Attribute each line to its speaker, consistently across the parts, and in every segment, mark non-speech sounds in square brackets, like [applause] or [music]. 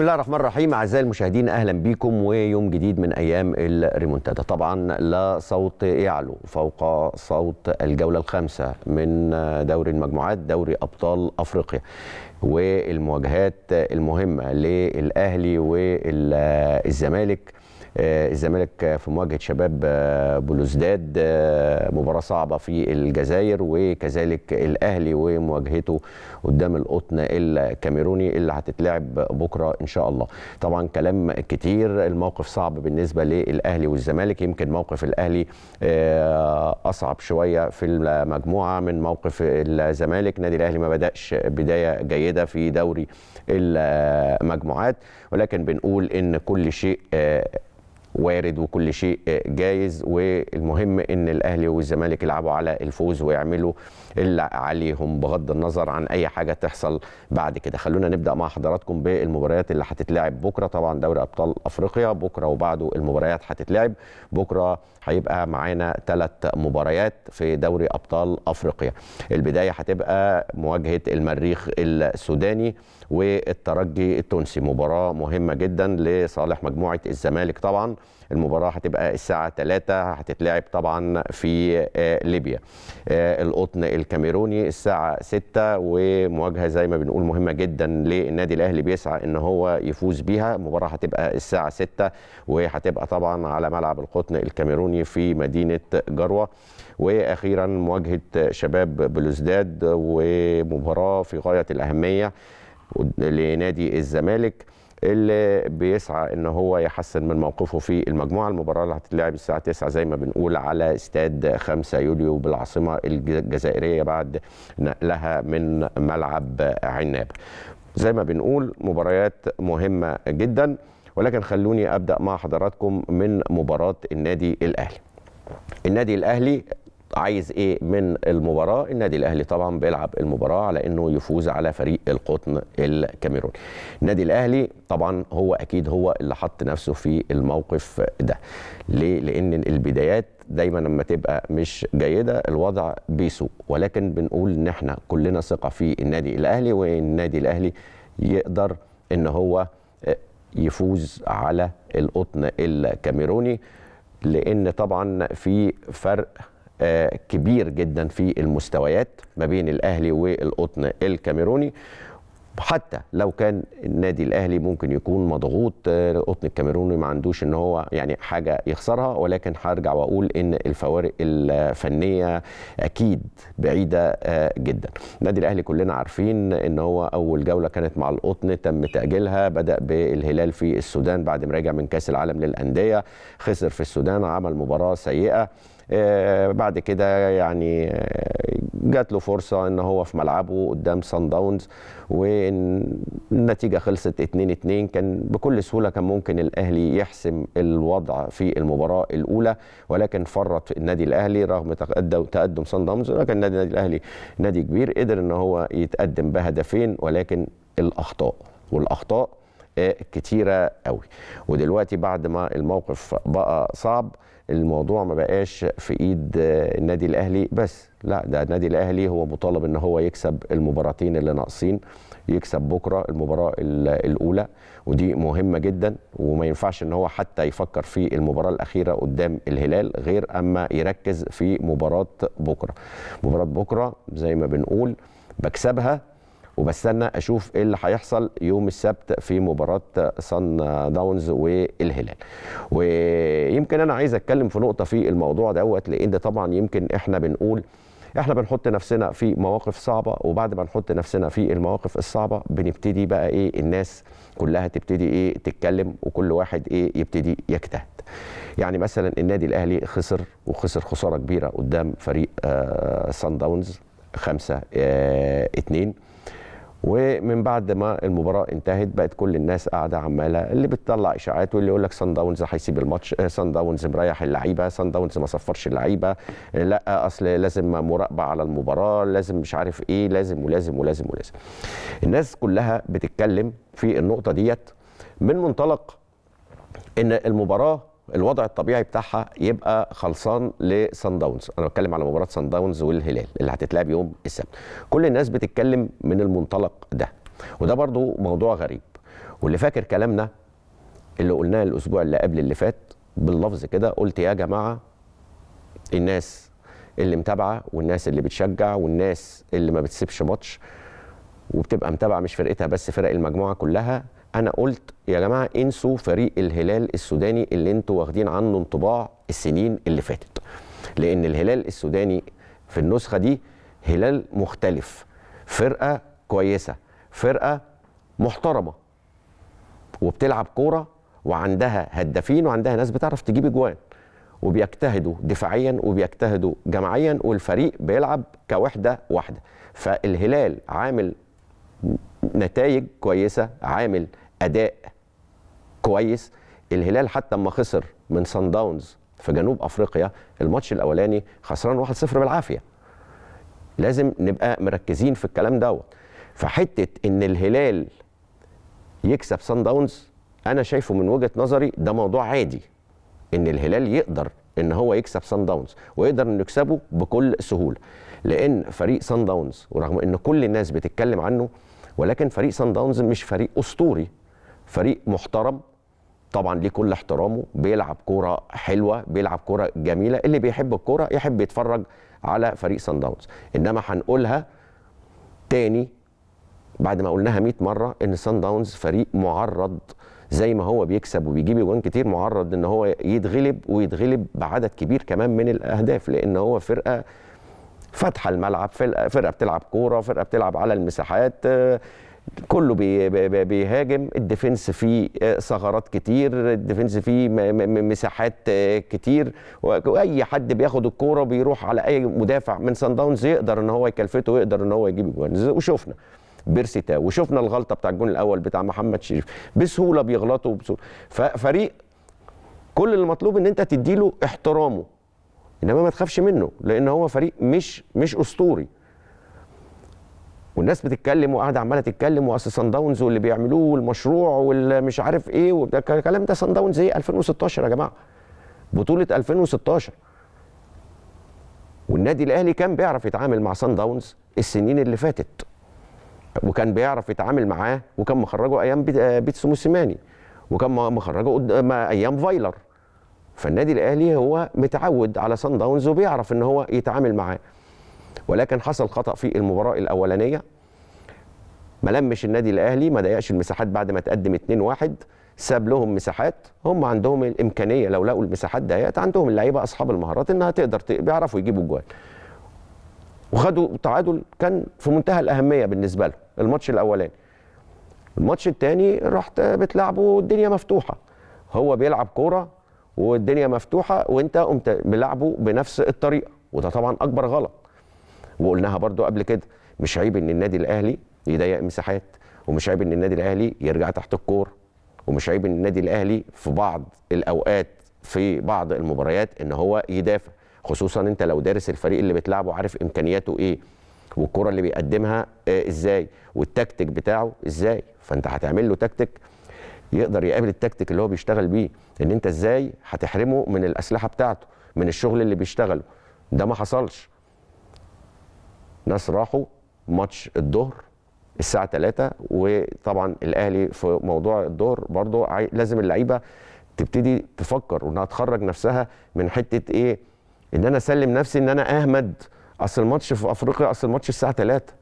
Speaker 1: بسم الله الرحمن الرحيم. أعزائي المشاهدين أهلا بكم ويوم جديد من أيام الريمونتادا. طبعا لا صوت يعلو فوق صوت الجولة الخامسة من دوري المجموعات دوري أبطال أفريقيا والمواجهات المهمة للأهلي والزمالك. الزمالك في مواجهة شباب بلوزداد مباراة صعبة في الجزائر وكذلك الأهلي ومواجهته قدام القطن الكاميروني اللي هتتلعب بكرة إن شاء الله. طبعا كلام كتير الموقف صعب بالنسبة للأهلي والزمالك. يمكن موقف الأهلي أصعب شوية في المجموعة من موقف الزمالك. نادي الأهلي ما بدأش بداية جيدة في دوري المجموعات ولكن بنقول إن كل شيء وارد وكل شيء جايز. والمهم إن الأهلي والزمالك يلعبوا على الفوز ويعملوا اللي عليهم بغض النظر عن أي حاجة تحصل بعد كده. خلونا نبدأ مع حضراتكم بالمباريات اللي هتتلعب بكرة. طبعا دوري أبطال أفريقيا بكرة وبعده المباريات هتتلعب. بكرة هيبقى معانا ثلاث مباريات في دوري أبطال أفريقيا. البداية هتبقى مواجهة المريخ السوداني والترجي التونسي. مباراة مهمة جدا لصالح مجموعة الزمالك طبعا. المباراة هتبقى الساعة 3 هتتلعب طبعا في ليبيا. القطن الكاميروني الساعة 6 ومواجهة زي ما بنقول مهمة جدا للنادي الأهلي بيسعى إن هو يفوز بيها. المباراة هتبقى الساعة 6 وهتبقى طبعا على ملعب القطن الكاميروني في مدينة جروة. وأخيرا مواجهة شباب بلوزداد ومباراة في غاية الأهمية لنادي الزمالك. اللي بيسعى إن هو يحسن من موقفه في المجموعة. المباراة اللي هتتلعب الساعة 9 زي ما بنقول على استاد 5 يوليو بالعاصمة الجزائرية بعد نقلها من ملعب عناب. زي ما بنقول مباريات مهمة جدا ولكن خلوني أبدأ مع حضراتكم من مباراة النادي الأهلي. النادي الأهلي عايز إيه من المباراة. النادي الأهلي طبعا بيلعب المباراة على إنه يفوز على فريق القطن الكاميروني النادي الأهلي طبعا هو أكيد هو اللي حط نفسه في الموقف ده. ليه؟ لأن البدايات دايما لما تبقى مش جيدة الوضع بيسوء. ولكن بنقول ان إحنا كلنا ثقة في النادي الأهلي والنادي الأهلي يقدر إن هو يفوز على القطن الكاميروني. لأن طبعا في فرق كبير جدا في المستويات ما بين الأهلي والقطن الكاميروني. حتى لو كان النادي الأهلي ممكن يكون مضغوط القطن الكاميروني ما عندوش إن هو يعني حاجة يخسرها ولكن هرجع وأقول إن الفوارق الفنية أكيد بعيدة جدا. النادي الأهلي كلنا عارفين إن هو أول جولة كانت مع القطن تم تأجيلها بدأ بالهلال في السودان بعد ما رجع من كأس العالم للأندية خسر في السودان عمل مباراة سيئة. بعد كده يعني جات له فرصة إن هو في ملعبه قدام سان داونز والنتيجة خلصت 2 2 كان بكل سهولة كان ممكن الأهلي يحسم الوضع في المباراة الأولى ولكن فرط النادي الأهلي رغم تقدم سان داونز ولكن النادي الأهلي نادي كبير قدر إن هو يتقدم بهدفين ولكن الاخطاء والأخطاء كتيرة قوي. ودلوقتي بعد ما الموقف بقى صعب الموضوع ما بقاش في إيد النادي الأهلي بس. لا ده النادي الأهلي هو مطالب إن هو يكسب المباراتين اللي ناقصين يكسب بكرة المباراة الأولى ودي مهمة جدا. وما ينفعش إن هو حتى يفكر في المباراة الأخيرة قدام الهلال غير أما يركز في مباراة بكرة. مباراة بكرة زي ما بنقول بكسبها وبستنى أشوف إيه اللي هيحصل يوم السبت في مباراة صن داونز والهلال. ويمكن أنا عايز أتكلم في نقطة في الموضوع دوت لأن طبعا يمكن إحنا بنقول إحنا بنحط نفسنا في مواقف صعبة وبعد ما نحط نفسنا في المواقف الصعبة بنبتدي بقى إيه الناس كلها تبتدي إيه تتكلم وكل واحد إيه يبتدي يجتهد. يعني مثلا النادي الأهلي خسر وخسر خسارة كبيرة قدام فريق آه صن داونز خمسة آه اتنين. ومن بعد ما المباراة انتهت بقت كل الناس قاعدة عمالة اللي بتطلع إشاعات واللي يقول لك سان داونز هيسيب الماتش سان داونز مريح اللعيبة سان داونز ما صفرش اللعيبة لأ أصل لازم مراقبة على المباراة لازم مش عارف إيه لازم ولازم ولازم ولازم. الناس كلها بتتكلم في النقطة ديت من منطلق إن المباراة الوضع الطبيعي بتاعها يبقى خلصان لسان داونز أنا بتكلم على مباراة سان داونز والهلال اللي هتتلعب يوم السبت. كل الناس بتتكلم من المنطلق ده. وده برضو موضوع غريب. واللي فاكر كلامنا اللي قلناه الأسبوع اللي قبل اللي فات باللفظ كده قلت يا جماعة الناس اللي متابعة والناس اللي بتشجع والناس اللي ما بتسيبش ماتش وبتبقى متابعة مش فرقتها بس فرق المجموعة كلها أنا قلت يا جماعة انسوا فريق الهلال السوداني اللي أنتوا واخدين عنه انطباع السنين اللي فاتت. لأن الهلال السوداني في النسخة دي هلال مختلف فرقة كويسة فرقة محترمة وبتلعب كورة وعندها هدافين وعندها ناس بتعرف تجيب أجوان وبيجتهدوا دفاعيا وبيجتهدوا جماعيا والفريق بيلعب كوحدة واحدة. فالهلال عامل نتائج كويسة عامل أداء كويس. الهلال حتى اما خسر من سان داونز في جنوب أفريقيا الماتش الأولاني خسران 1-0 بالعافية. لازم نبقى مركزين في الكلام دوت. فحتة إن الهلال يكسب سان داونز أنا شايفه من وجهة نظري ده موضوع عادي. إن الهلال يقدر إن هو يكسب سان داونز ويقدر إنه يكسبه بكل سهولة. لأن فريق سان داونز ورغم إن كل الناس بتتكلم عنه ولكن فريق سان داونز مش فريق أسطوري. فريق محترم طبعا ليه كل احترامه بيلعب كورة حلوة بيلعب كورة جميلة اللي بيحب الكورة يحب يتفرج على فريق سان داونز. إنما هنقولها تاني بعد ما قلناها 100 مرة إن سان داونز فريق معرض زي ما هو بيكسب وبيجيب اجوان كتير معرض إن هو يتغلب ويتغلب بعدد كبير كمان من الأهداف لأن هو فرقة فاتحه الملعب فرقه بتلعب كورة فرقة بتلعب على المساحات كله بي بي بيهاجم. ال defense فيه ثغرات كتير ال defense فيه مساحات كتير. وأي حد بياخد الكورة بيروح على أي مدافع من سان داونز يقدر إن هو يكلفته ويقدر إن هو يجيب اجوان وشفنا بيرسيتا وشفنا الغلطة بتاع الجون الأول بتاع محمد شريف. بسهولة بيغلطوا بسهوله ففريق كل المطلوب إن أنت تديله احترامه. إنما ما تخافش منه لأن هو فريق مش مش أسطوري. والناس بتتكلم وقاعدة عمالة تتكلم وأصل سان داونز واللي بيعملوه والمشروع واللي مش عارف إيه والكلام ده سان داونز إيه 2016 يا جماعة. بطولة 2016 والنادي الأهلي كان بيعرف يتعامل مع سان داونز السنين اللي فاتت. وكان بيعرف يتعامل معاه وكان مخرجه أيام بيتسو موسيماني. وكان مخرجه أيام فايلر. فالنادي الأهلي هو متعود على سان داونز وبيعرف إن هو يتعامل معاه. ولكن حصل خطأ في المباراة الأولانية. ما لمش النادي الأهلي ما ضيقش المساحات بعد ما تقدم 2-1 ساب لهم مساحات. هم عندهم الإمكانية لو لقوا المساحات ديت عندهم اللعيبة أصحاب المهارات إنها تقدر بيعرفوا يجيبوا اجوان وخدوا تعادل كان في منتهى الأهمية بالنسبة لهم الماتش الأولاني. الماتش الثاني رحت بتلعبه والدنيا مفتوحة. هو بيلعب كورة والدنيا مفتوحة وانت قمت بلعبه بنفس الطريقة وده طبعا أكبر غلط. وقلناها برضو قبل كده مش عيب إن النادي الأهلي يضيق مساحات ومش عيب إن النادي الأهلي يرجع تحت الكور ومش عيب إن النادي الأهلي في بعض الأوقات في بعض المباريات إن هو يدافع. خصوصا أنت لو دارس الفريق اللي بتلعبه عارف إمكانياته إيه والكرة اللي بيقدمها آه إزاي والتكتيك بتاعه إزاي. فأنت هتعمل له تكتيك يقدر يقابل التكتيك اللي هو بيشتغل بيه إن أنت إزاي هتحرمه من الأسلحة بتاعته من الشغل اللي بيشتغله. ده ما حصلش. ناس راحوا ماتش الظهر الساعة 3 وطبعا الأهلي في موضوع الظهر برضه لازم اللعيبة تبتدي تفكر وإنها تخرج نفسها من حتة إيه؟ إن أنا أسلم نفسي إن أنا أهمد أصل الماتش في أفريقيا أصل الماتش الساعة 3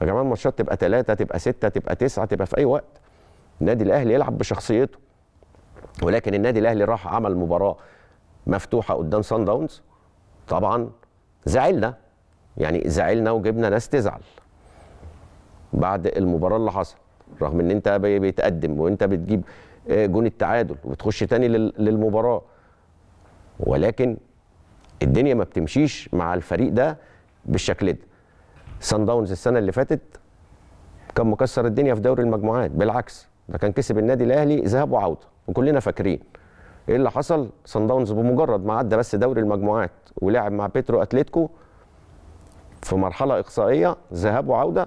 Speaker 1: يا جماعة الماتشات تبقى 3 تبقى 6 تبقى 9 تبقى في أي وقت. النادي الأهلي يلعب بشخصيته. ولكن النادي الأهلي راح عمل مباراة مفتوحة قدام سان داونز طبعا زعلنا. يعني زعلنا وجبنا ناس تزعل. بعد المباراة اللي حصل رغم إن أنت بيتقدم وأنت بتجيب جون التعادل وبتخش تاني للمباراة. ولكن الدنيا ما بتمشيش مع الفريق ده بالشكل ده. سان داونز السنة اللي فاتت كان مكسر الدنيا في دوري المجموعات. بالعكس ده كان كسب النادي الأهلي ذهاب وعودة وكلنا فاكرين. إيه اللي حصل؟ سان داونز بمجرد ما عدى بس دوري المجموعات ولعب مع بيترو اتلتيكو في مرحلة إقصائية ذهاب وعودة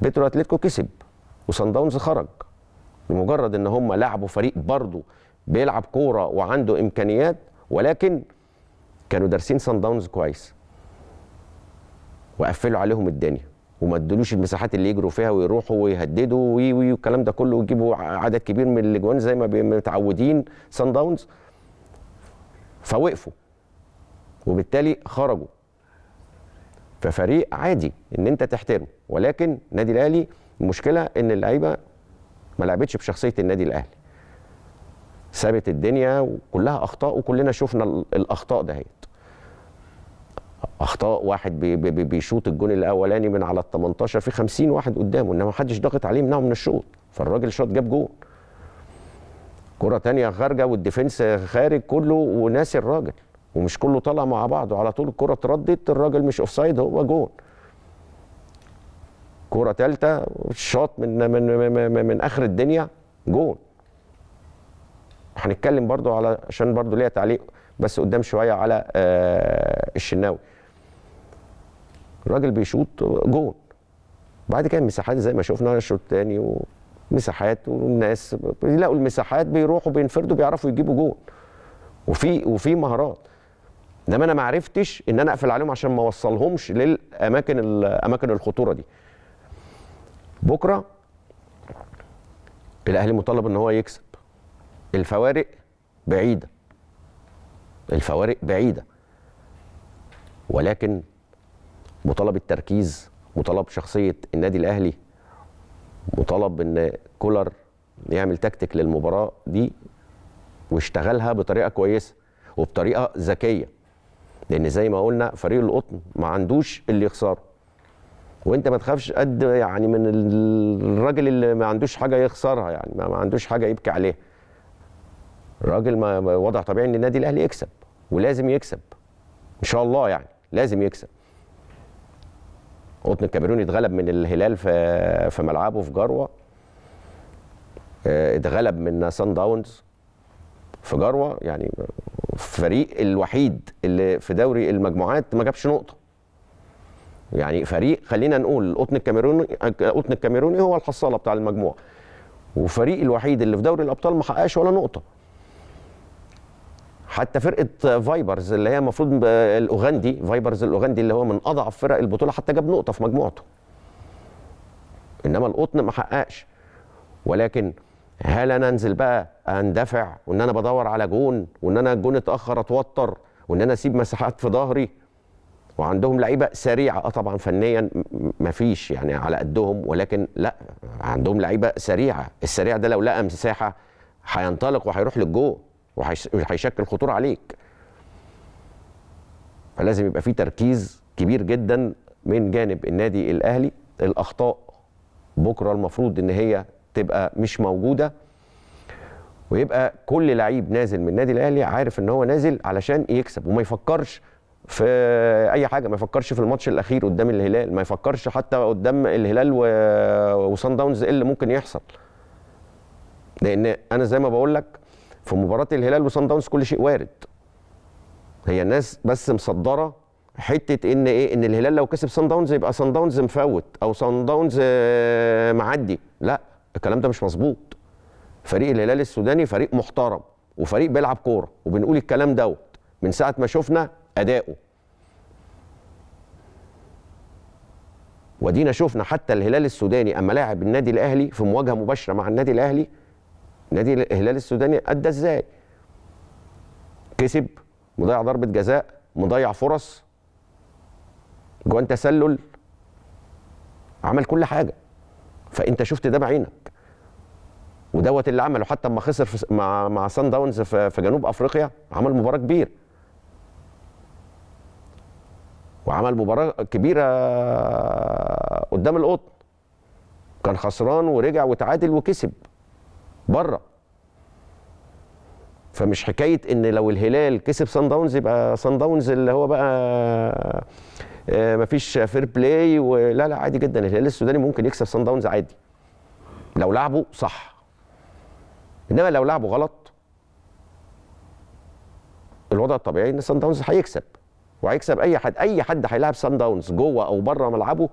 Speaker 1: بيترو اتلتيكو كسب وسان داونز خرج. لمجرد إن هم لعبوا فريق برضه بيلعب كورة وعنده إمكانيات ولكن كانوا دارسين سان داونز كويس. وقفلوا عليهم الدنيا. وما ادلوش المساحات اللي يجروا فيها ويروحوا ويهددوا وي وي والكلام ده كله ويجيبوا عدد كبير من الأجوان زي ما متعودين سان داونز فوقفوا. وبالتالي خرجوا. ففريق عادي إن أنت تحترمه. ولكن النادي الأهلي المشكلة إن اللعيبة ما لعبتش بشخصية النادي الأهلي. سابت الدنيا وكلها أخطاء وكلنا شفنا الأخطاء دهيت أخطاء واحد بي بي بيشوط الجون الأولاني من على ال 18 في 50 واحد قدامه إنما ما حدش ضاغط عليه منعه من الشوط. فالراجل شاط جاب جون كرة تانية خارجة وال defence خارج كله وناسي الراجل. ومش كله طالع مع بعضه. على طول الكرة اتردت الراجل مش offside هو جون كرة ثالثه شاط من من من, من آخر الدنيا جون هنتكلم برضو على عشان برضو ليا تعليق بس قدام شوية على آه الشناوي. الراجل بيشوط جون. بعد كده مساحات زي ما شفنا الشوط الثاني ومساحات والناس بيلاقوا المساحات بيروحوا بينفردوا بيعرفوا يجيبوا جون. وفي وفي مهارات. انما أنا ما عرفتش ان أنا اقفل عليهم عشان ما اوصلهمش للاماكن اماكن الخطورة دي. بكرة الاهلي مطالب ان هو يكسب. الفوارق بعيدة. الفوارق بعيدة. ولكن مطالب التركيز مطالب شخصية النادي الأهلي مطالب إن كولر يعمل تكتيك للمباراة دي واشتغلها بطريقة كويسة وبطريقة ذكية. لأن زي ما قلنا فريق القطن ما عندوش اللي يخسره. وأنت ما تخافش قد يعني من الراجل اللي ما عندوش حاجة يخسرها يعني ما عندوش حاجة يبكي عليها. الراجل ما وضع طبيعي إن النادي الأهلي يكسب ولازم يكسب. إن شاء الله يعني لازم يكسب. قطن الكاميروني اتغلب من الهلال في في ملعبه في جروة. اتغلب من سان داونز في جروة. يعني الفريق الوحيد اللي في دوري المجموعات ما جابش نقطة. يعني فريق خلينا نقول القطن الكاميروني القطن الكاميروني هو الحصالة بتاع المجموعة. وفريق الوحيد اللي في دوري الأبطال ما حققش ولا نقطة. حتى فرقة فايبرز اللي هي المفروض الأوغندي فايبرز الأوغندي اللي هو من أضعف فرق البطولة حتى جاب نقطة في مجموعته. إنما القطن ما حققش. ولكن هل أنا أنزل بقى أندفع وإن أنا بدور على جون وإن أنا الجون اتأخر أتوتر وإن أنا أسيب مساحات في ظهري؟ وعندهم لعيبة سريعة. آه طبعا فنيا ما فيش يعني على قدهم ولكن لا عندهم لعيبة سريعة. السريع ده لو لقى مساحه هينطلق وهيروح للجون. وهيشكل خطورة عليك. فلازم يبقى في تركيز كبير جدا من جانب النادي الأهلي. الأخطاء بكرة المفروض إن هي تبقى مش موجودة. ويبقى كل لعيب نازل من النادي الأهلي عارف إن هو نازل علشان يكسب وما يفكرش في أي حاجة ما يفكرش في الماتش الأخير قدام الهلال ما يفكرش حتى قدام الهلال و... وصن داونز إيه اللي ممكن يحصل. لأن أنا زي ما بقول لك في مباراة الهلال وصن داونز كل شيء وارد. هي الناس بس مصدرة حتة إن إيه؟ إن الهلال لو كسب صن داونز يبقى صن داونز مفوت أو صن داونز معدي. لا الكلام ده مش مظبوط. فريق الهلال السوداني فريق محترم وفريق بيلعب كورة وبنقول الكلام دوت من ساعة ما شفنا أداؤه. ودينا شفنا حتى الهلال السوداني أما لاعب النادي الأهلي في مواجهة مباشرة مع النادي الأهلي نادي الهلال السوداني أدى إزاي؟ كسب مضيع ضربة جزاء مضيع فرص جوان تسلل عمل كل حاجة. فأنت شفت ده بعينك. ودوت اللي عمله حتى اما خسر في مع مع سان داونز في, في جنوب أفريقيا عمل مباراة كبيرة. وعمل مباراة كبيرة قدام القطن. كان خسران ورجع وتعادل وكسب. بره. فمش حكاية إن لو الهلال كسب سان داونز يبقى سان داونز اللي هو بقى مفيش fair play ولا لا عادي جدا. الهلال السوداني ممكن يكسب سان داونز عادي. لو لعبوا صح. إنما لو لعبوا غلط الوضع الطبيعي إن سان داونز هيكسب. وهيكسب أي حد أي حد هيلاعب سان داونز جوه أو بره ملعبه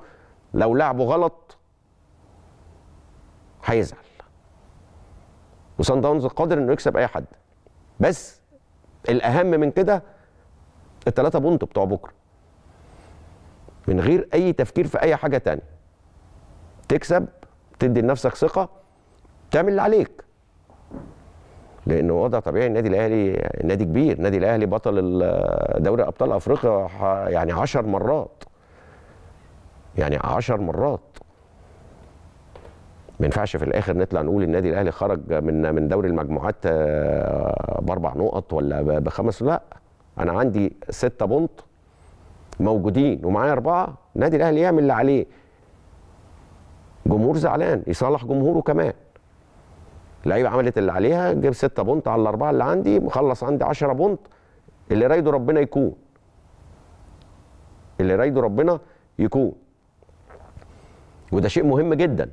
Speaker 1: لو لعبه غلط هيزعل. وسان داونز قادر إنه يكسب أي حد. بس الأهم من كده الثلاثه بونت بتوع بكرة. من غير أي تفكير في أي حاجة تانية. تكسب تدي لنفسك ثقة تعمل اللي عليك. لأنه وضع طبيعي النادي الأهلي نادي كبير. النادي الأهلي بطل دوري أبطال أفريقيا يعني 10 مرات. يعني 10 مرات. ما ينفعش في الآخر نطلع نقول النادي الأهلي خرج من من دوري المجموعات بأربع نقط ولا بخمس؟ لا. أنا عندي ستة بونت موجودين ومعايا أربعة. النادي الأهلي يعمل اللي عليه. جمهور زعلان. يصالح جمهوره كمان. اللعيبه عملت اللي عليها. جاب 6 بونت على الأربعة اللي عندي. مخلص عندي 10 بونت. اللي رايده ربنا يكون. اللي رايده ربنا يكون. وده شيء مهم جدا.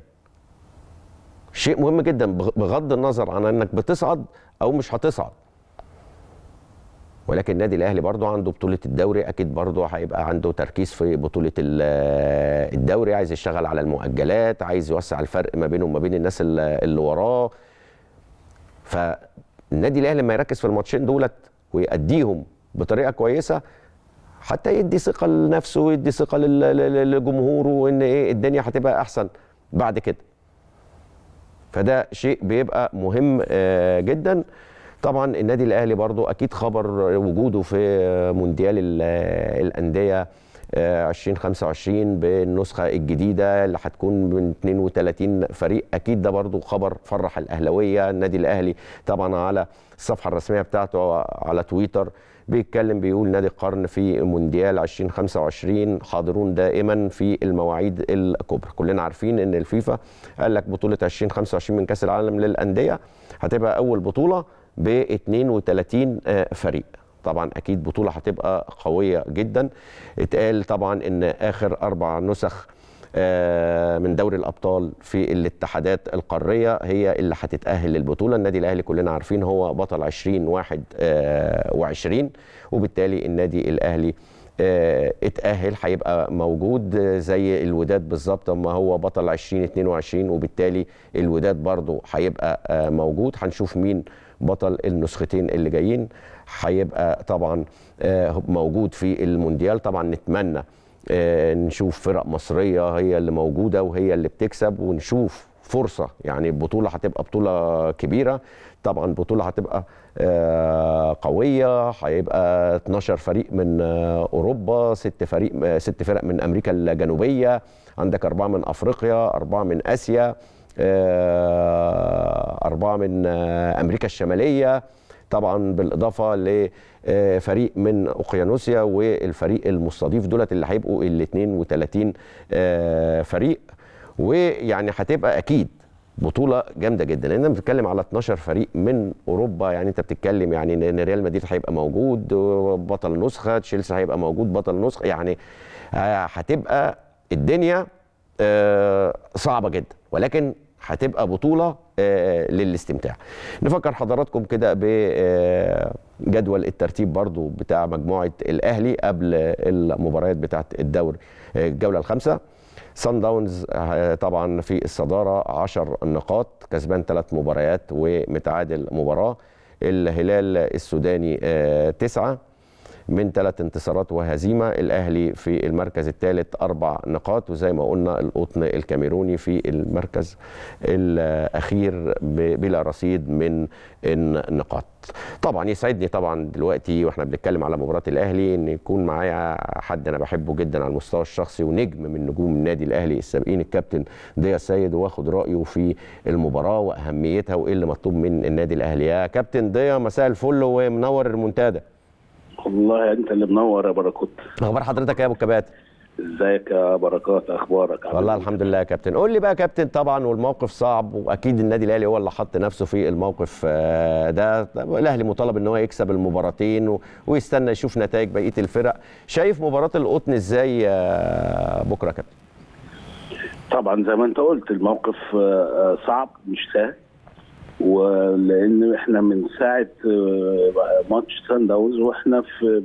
Speaker 1: شيء مهم جدا. بغض النظر عن إنك بتصعد أو مش هتصعد. ولكن النادي الأهلي برضه عنده بطولة الدوري. أكيد برضه هيبقى عنده تركيز في بطولة الدوري. عايز يشتغل على المؤجلات عايز يوسع الفرق ما بينه وما بين الناس اللي وراه. فالنادي الأهلي لما يركز في الماتشين دولت ويأديهم بطريقة كويسة حتى يدي ثقة لنفسه ويدي ثقة لجمهوره ان إيه الدنيا هتبقى أحسن بعد كده. فده شيء بيبقى مهم جدا. طبعا النادي الأهلي برضو أكيد خبر وجوده في مونديال الأندية 2025 بالنسخة الجديدة اللي هتكون من 32 فريق. أكيد ده برضو خبر فرح الأهلاوية النادي الأهلي طبعا على الصفحة الرسمية بتاعته على تويتر. بيتكلم بيقول نادي القرن في مونديال 2025 حاضرون دائما في المواعيد الكبرى. كلنا عارفين إن الفيفا قال لك بطولة 2025 من كأس العالم للأندية هتبقى أول بطولة ب 32 فريق. طبعا أكيد بطولة هتبقى قوية جدا. اتقال طبعا إن آخر أربع نسخ من دوري الأبطال في الاتحادات القارية. هي اللي هتتأهل للبطولة. النادي الأهلي كلنا عارفين هو بطل 2021 وبالتالي النادي الأهلي اتأهل هيبقى موجود زي الوداد بالظبط. أما هو بطل 2022 وبالتالي الوداد برضه هيبقى موجود. هنشوف مين بطل النسختين اللي جايين. هيبقى طبعا موجود في المونديال. طبعا نتمنى نشوف فرق مصرية هي اللي موجودة وهي اللي بتكسب ونشوف فرصة. يعني البطوله هتبقى بطولة كبيرة. طبعا بطولة هتبقى قوية. هيبقى 12 فريق من أوروبا ست فريق ست فرق من أمريكا الجنوبية. عندك أربعة من أفريقيا أربعة من آسيا أربعة من أمريكا الشمالية. طبعا بالإضافة لفريق من أوقيانوسيا والفريق المستضيف دولت اللي هيبقوا ال 32 فريق. ويعني هتبقى أكيد بطولة جامدة جدا لأن بنتكلم على 12 فريق من أوروبا يعني أنت بتتكلم يعني إن ريال مدريد هيبقى موجود بطل نسخة تشيلسي هيبقى موجود بطل نسخة يعني هتبقى الدنيا صعبة جدا. ولكن هتبقى بطولة آه للاستمتاع. نفكر حضراتكم كده بجدول الترتيب برضو بتاع مجموعة الأهلي قبل المباريات بتاعه الدوري الجولة الخامسة. سان داونز طبعا في الصدارة 10 نقاط كسبان ثلاث مباريات ومتعادل مباراة. الهلال السوداني آه تسعة. من ثلاث انتصارات وهزيمة الأهلي في المركز الثالث أربع نقاط وزي ما قلنا القطن الكاميروني في المركز الأخير بلا رصيد من النقاط. طبعا يسعدني طبعا دلوقتي وإحنا بنتكلم على مباراة الأهلي إن يكون معايا حد أنا بحبه جدا على المستوى الشخصي ونجم من نجوم النادي الأهلي السابقين الكابتن ضياء السيد واخد رأيه في المباراة وأهميتها وإيه اللي مطلوب من النادي الأهلي. يا كابتن ضياء مساء الفل ومنور المنتدى.
Speaker 2: والله أنت اللي منور يا بركوت.
Speaker 1: أخبار حضرتك يا أبو الكباتن؟
Speaker 2: إزيك يا بركات؟ أخبارك؟
Speaker 1: والله الحمد لله يا كابتن. قول لي بقى يا كابتن طبعا والموقف صعب وأكيد النادي الأهلي هو اللي حط نفسه في الموقف ده. الأهلي مطالب إن هو يكسب المباراتين ويستنى يشوف نتائج بقية الفرق. شايف مباراة القطن إزاي بكرة يا كابتن؟
Speaker 2: طبعا زي ما أنت قلت الموقف صعب مش سهل. ولأن إحنا من ساعة ماتش سان داونز وإحنا في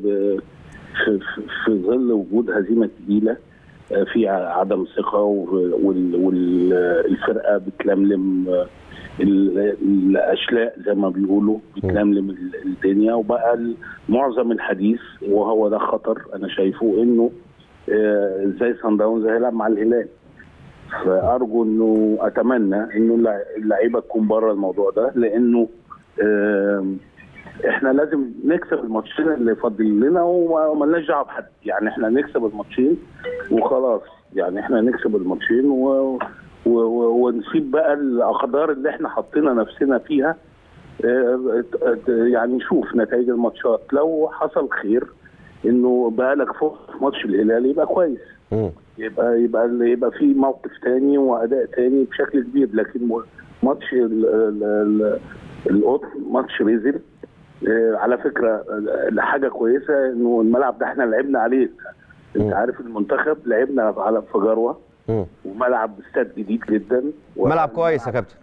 Speaker 2: في, في ظل وجود هزيمة تقيلة في عدم ثقة والفرقة بتلملم الأشلاء زي ما بيقولوا بتلملم الدنيا وبقى معظم الحديث وهو ده خطر أنا شايفه إنه آه، إزاي سان داونز هيلعب مع الهلال. فارجو إنه أتمنى إنه اللع- اللعيبة تكون بره الموضوع ده لإنه إحنا لازم نكسب الماتشين اللي فاضل لنا وما- وملناش دعوة بحد. يعني إحنا نكسب الماتشين وخلاص. يعني إحنا نكسب الماتشين و... و... ونسيب بقى الأقدار اللي إحنا حطينا نفسنا فيها. آه، يعني نشوف نتائج الماتشات. لو حصل خير إنه بقى لك في ماتش الهلال يبقى كويس. يبقى يبقى يبقى في موقف تاني وأداء تاني بشكل كبير لكن ماتش ال- ال- ال- القطن ماتش ريزل آه، على فكرة آه، حاجة كويسة إنه الملعب ده إحنا لعبنا عليه. أنت عارف المنتخب لعبنا على في جروة.
Speaker 1: مم.
Speaker 2: وملعب استاد جديد جدا.
Speaker 1: ملعب كويس يا كابتن.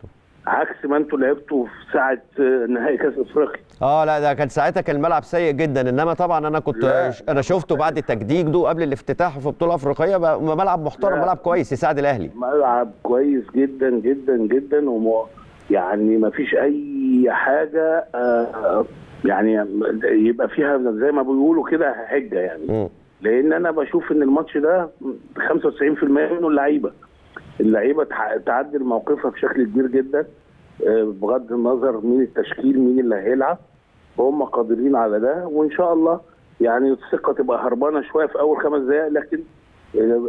Speaker 2: عكس ما أنتوا لعبتوا في ساعة آه، نهائي كأس إفريقيا
Speaker 1: آه لا ده كان ساعتها كان الملعب سيء جدا إنما طبعا أنا كنت
Speaker 2: لا.
Speaker 1: أنا شفته بعد التجديد ده قبل الافتتاح في بطولة أفريقية ملعب محترم. ملعب كويس يساعد الأهلي
Speaker 2: ملعب كويس جدا جدا جدا وم... يعني ما فيش أي حاجة آه، يعني يبقى فيها زي ما بيقولوا كده حجة يعني
Speaker 1: مم.
Speaker 2: لأن أنا بشوف إن الماتش ده 95% منه اللعيبة اللعيبة تع- تعدل موقفها بشكل كبير جدا آه، بغض النظر مين التشكيل مين اللي هيلعب. هم قادرين على ده وإن شاء الله يعني الثقة تبقى هربانة شوية في أول خمس دقائق لكن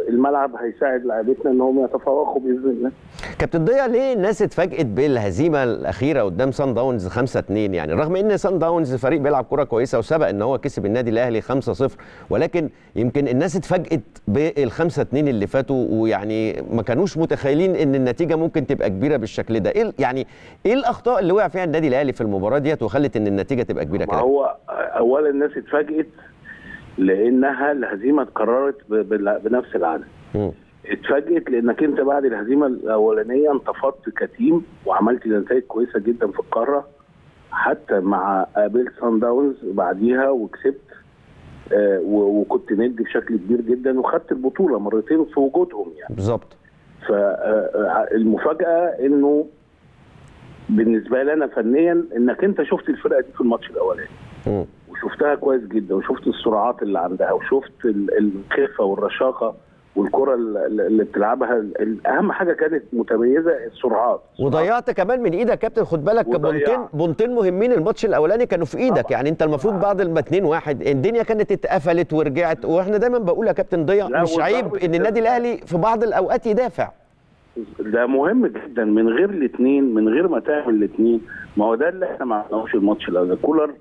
Speaker 2: الملعب هيساعد لعيبتنا ان هم يتفوقوا بإذن الله.
Speaker 1: كابتن ضياء ليه الناس اتفاجئت بالهزيمة الأخيرة قدام سان داونز 5 2 يعني رغم إن سان داونز فريق بيلعب كرة كويسة وسبق إن هو كسب النادي الأهلي 5 0 ولكن يمكن الناس اتفاجئت بال 5 2 اللي فاتوا ويعني ما كانوش متخيلين إن النتيجة ممكن تبقى كبيرة بالشكل ده. إيه يعني إيه الأخطاء اللي وقع فيها النادي الأهلي في المباراة ديت وخلت إن النتيجة تبقى
Speaker 2: كبيرة
Speaker 1: كده
Speaker 2: هو اولا الناس اتفاجئت لأنها الهزيمة اتكررت بنفس العدد. اتفاجئت لأنك أنت بعد الهزيمة الأولانية انتفضت كتيم وعملت نتائج كويسة جدا في القارة. حتى مع قابلت سان داونز بعديها وكسبت آه وكنت ند بشكل كبير جدا وخدت البطولة مرتين في وجودهم يعني.
Speaker 1: بالظبط.
Speaker 2: فالمفاجاه إنه بالنسبة لي أنا فنيا إنك أنت شفت الفرقة دي في الماتش الأولاني.
Speaker 1: مم.
Speaker 2: وشفتها كويس جدا وشفت السرعات اللي عندها وشفت ال- الخفة والرشاقة والكرة ال- اللي بتلعبها أهم حاجة كانت متميزة السرعات
Speaker 1: وضيعت كمان من إيدك كابتن خد بالك. بونتين بونتين مهمين الماتش الأولاني كانوا في
Speaker 2: إيدك.
Speaker 1: يعني أنت المفروض بعد ما 2 1 الدنيا كانت اتقفلت ورجعت وإحنا دايما بقول يا كابتن ضياء
Speaker 2: لا،
Speaker 1: مش عيب إن النادي الأهلي في بعض الأوقات يدافع
Speaker 2: ده مهم جدا من غير الاثنين من غير ما تعمل الاثنين ما هو ده اللي إحنا ما عملناهوش الماتش الأول كولر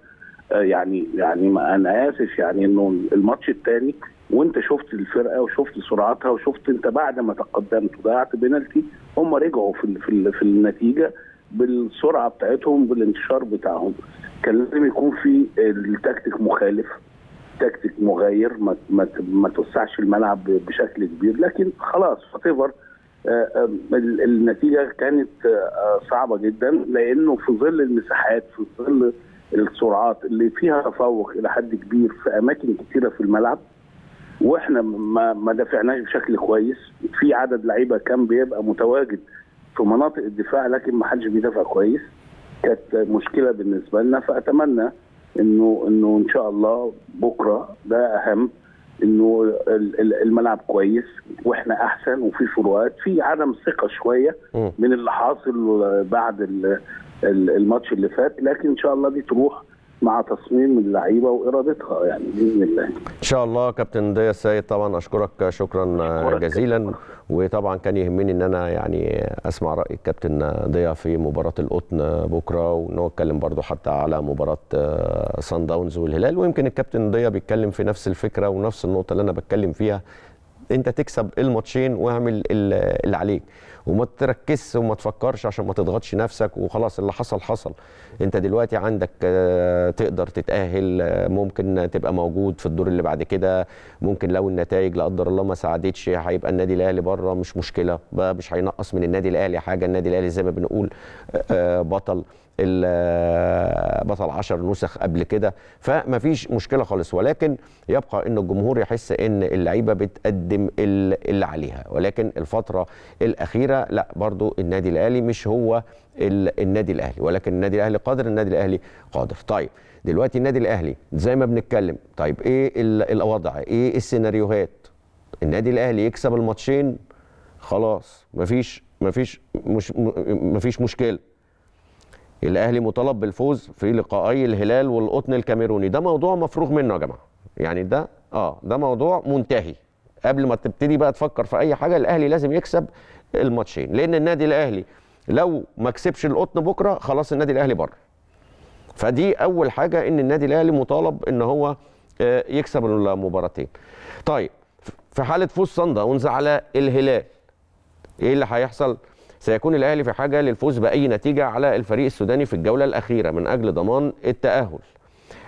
Speaker 2: يعني يعني أنا آسف يعني إنه الماتش الثاني وأنت شفت الفرقة وشفت سرعتها وشفت أنت بعد ما تقدمت وضيعت بينالتي هم رجعوا في في في النتيجة بالسرعة بتاعتهم بالانتشار بتاعهم. كان لازم يكون في التكتيك مخالف تكتيك مغاير ما ما ما توسعش الملعب بشكل كبير. لكن خلاص وات النتيجة كانت آه، صعبة جدا لأنه في ظل المساحات في ظل السرعات اللي فيها تفوق إلى حد كبير في أماكن كثيره في الملعب وإحنا ما ما دافعناش بشكل كويس. في عدد لعيبة كان بيبقى متواجد في مناطق الدفاع لكن ما حدش بيدافع كويس. كانت مشكلة بالنسبة لنا فأتمنى إنه إنه إن شاء الله بكرة ده أهم إنه ال- ال- الملعب كويس وإحنا أحسن وفي فروقات في عدم ثقة
Speaker 1: شوية.
Speaker 2: من اللي حاصل بعد الماتش اللي فات لكن إن شاء الله دي تروح مع تصميم اللعيبة وإرادتها يعني بإذن الله.
Speaker 1: إن شاء الله كابتن ضياء السيد طبعا أشكرك شكرا
Speaker 2: أشكرك.
Speaker 1: جزيلا. وطبعا كان يهمني إن أنا يعني أسمع رأي الكابتن ضياء في مباراة القطن بكرة وان هو اتكلم برضه حتى على مباراة آه، سان داونز والهلال. ويمكن الكابتن ضياء بيتكلم في نفس الفكرة ونفس النقطة اللي أنا بتكلم فيها. أنت تكسب الماتشين وأعمل ال- اللي عليك. وما تركزش وما تفكرش عشان ما تضغطش نفسك وخلاص اللي حصل حصل. انت دلوقتي عندك آه، تقدر تتأهل آه، ممكن تبقى موجود في الدور اللي بعد كده. ممكن لو النتائج لا قدر الله ما ساعدتش هيبقى النادي الأهلي بره مش مشكلة. بقى مش هينقص من النادي الأهلي حاجة. النادي الأهلي زي ما بنقول آه، بطل. بطل 10 نسخ قبل كده فما فيش مشكلة خالص. ولكن يبقى إن الجمهور يحس إن اللعيبة بتقدم ال- اللي عليها. ولكن الفترة الأخيرة لا برضو النادي الأهلي مش هو ال- النادي الأهلي ولكن النادي الأهلي قادر النادي الأهلي قادر. طيب دلوقتي النادي الأهلي زي ما بنتكلم طيب إيه ال- الوضع؟ إيه السيناريوهات؟ النادي الأهلي يكسب الماتشين؟ خلاص مفيش مفيش مش مفيش مشكلة. الأهلي مطالب بالفوز في لقائي الهلال والقطن الكاميروني. ده موضوع مفروغ منه يا جماعة. يعني ده آه ده موضوع منتهي. قبل ما تبتدي بقى تفكر في أي حاجة الأهلي لازم يكسب الماتشين. لأن النادي الأهلي لو ما كسبش القطن بكرة خلاص النادي الأهلي بره. فدي أول حاجة إن النادي الأهلي مطالب إن هو آه، يكسب المباراتين. طيب في حالة فوز صن داونز على الهلال إيه اللي هيحصل؟ سيكون الأهلي في حاجة للفوز بأي نتيجة على الفريق السوداني في الجولة الأخيرة من أجل ضمان التأهل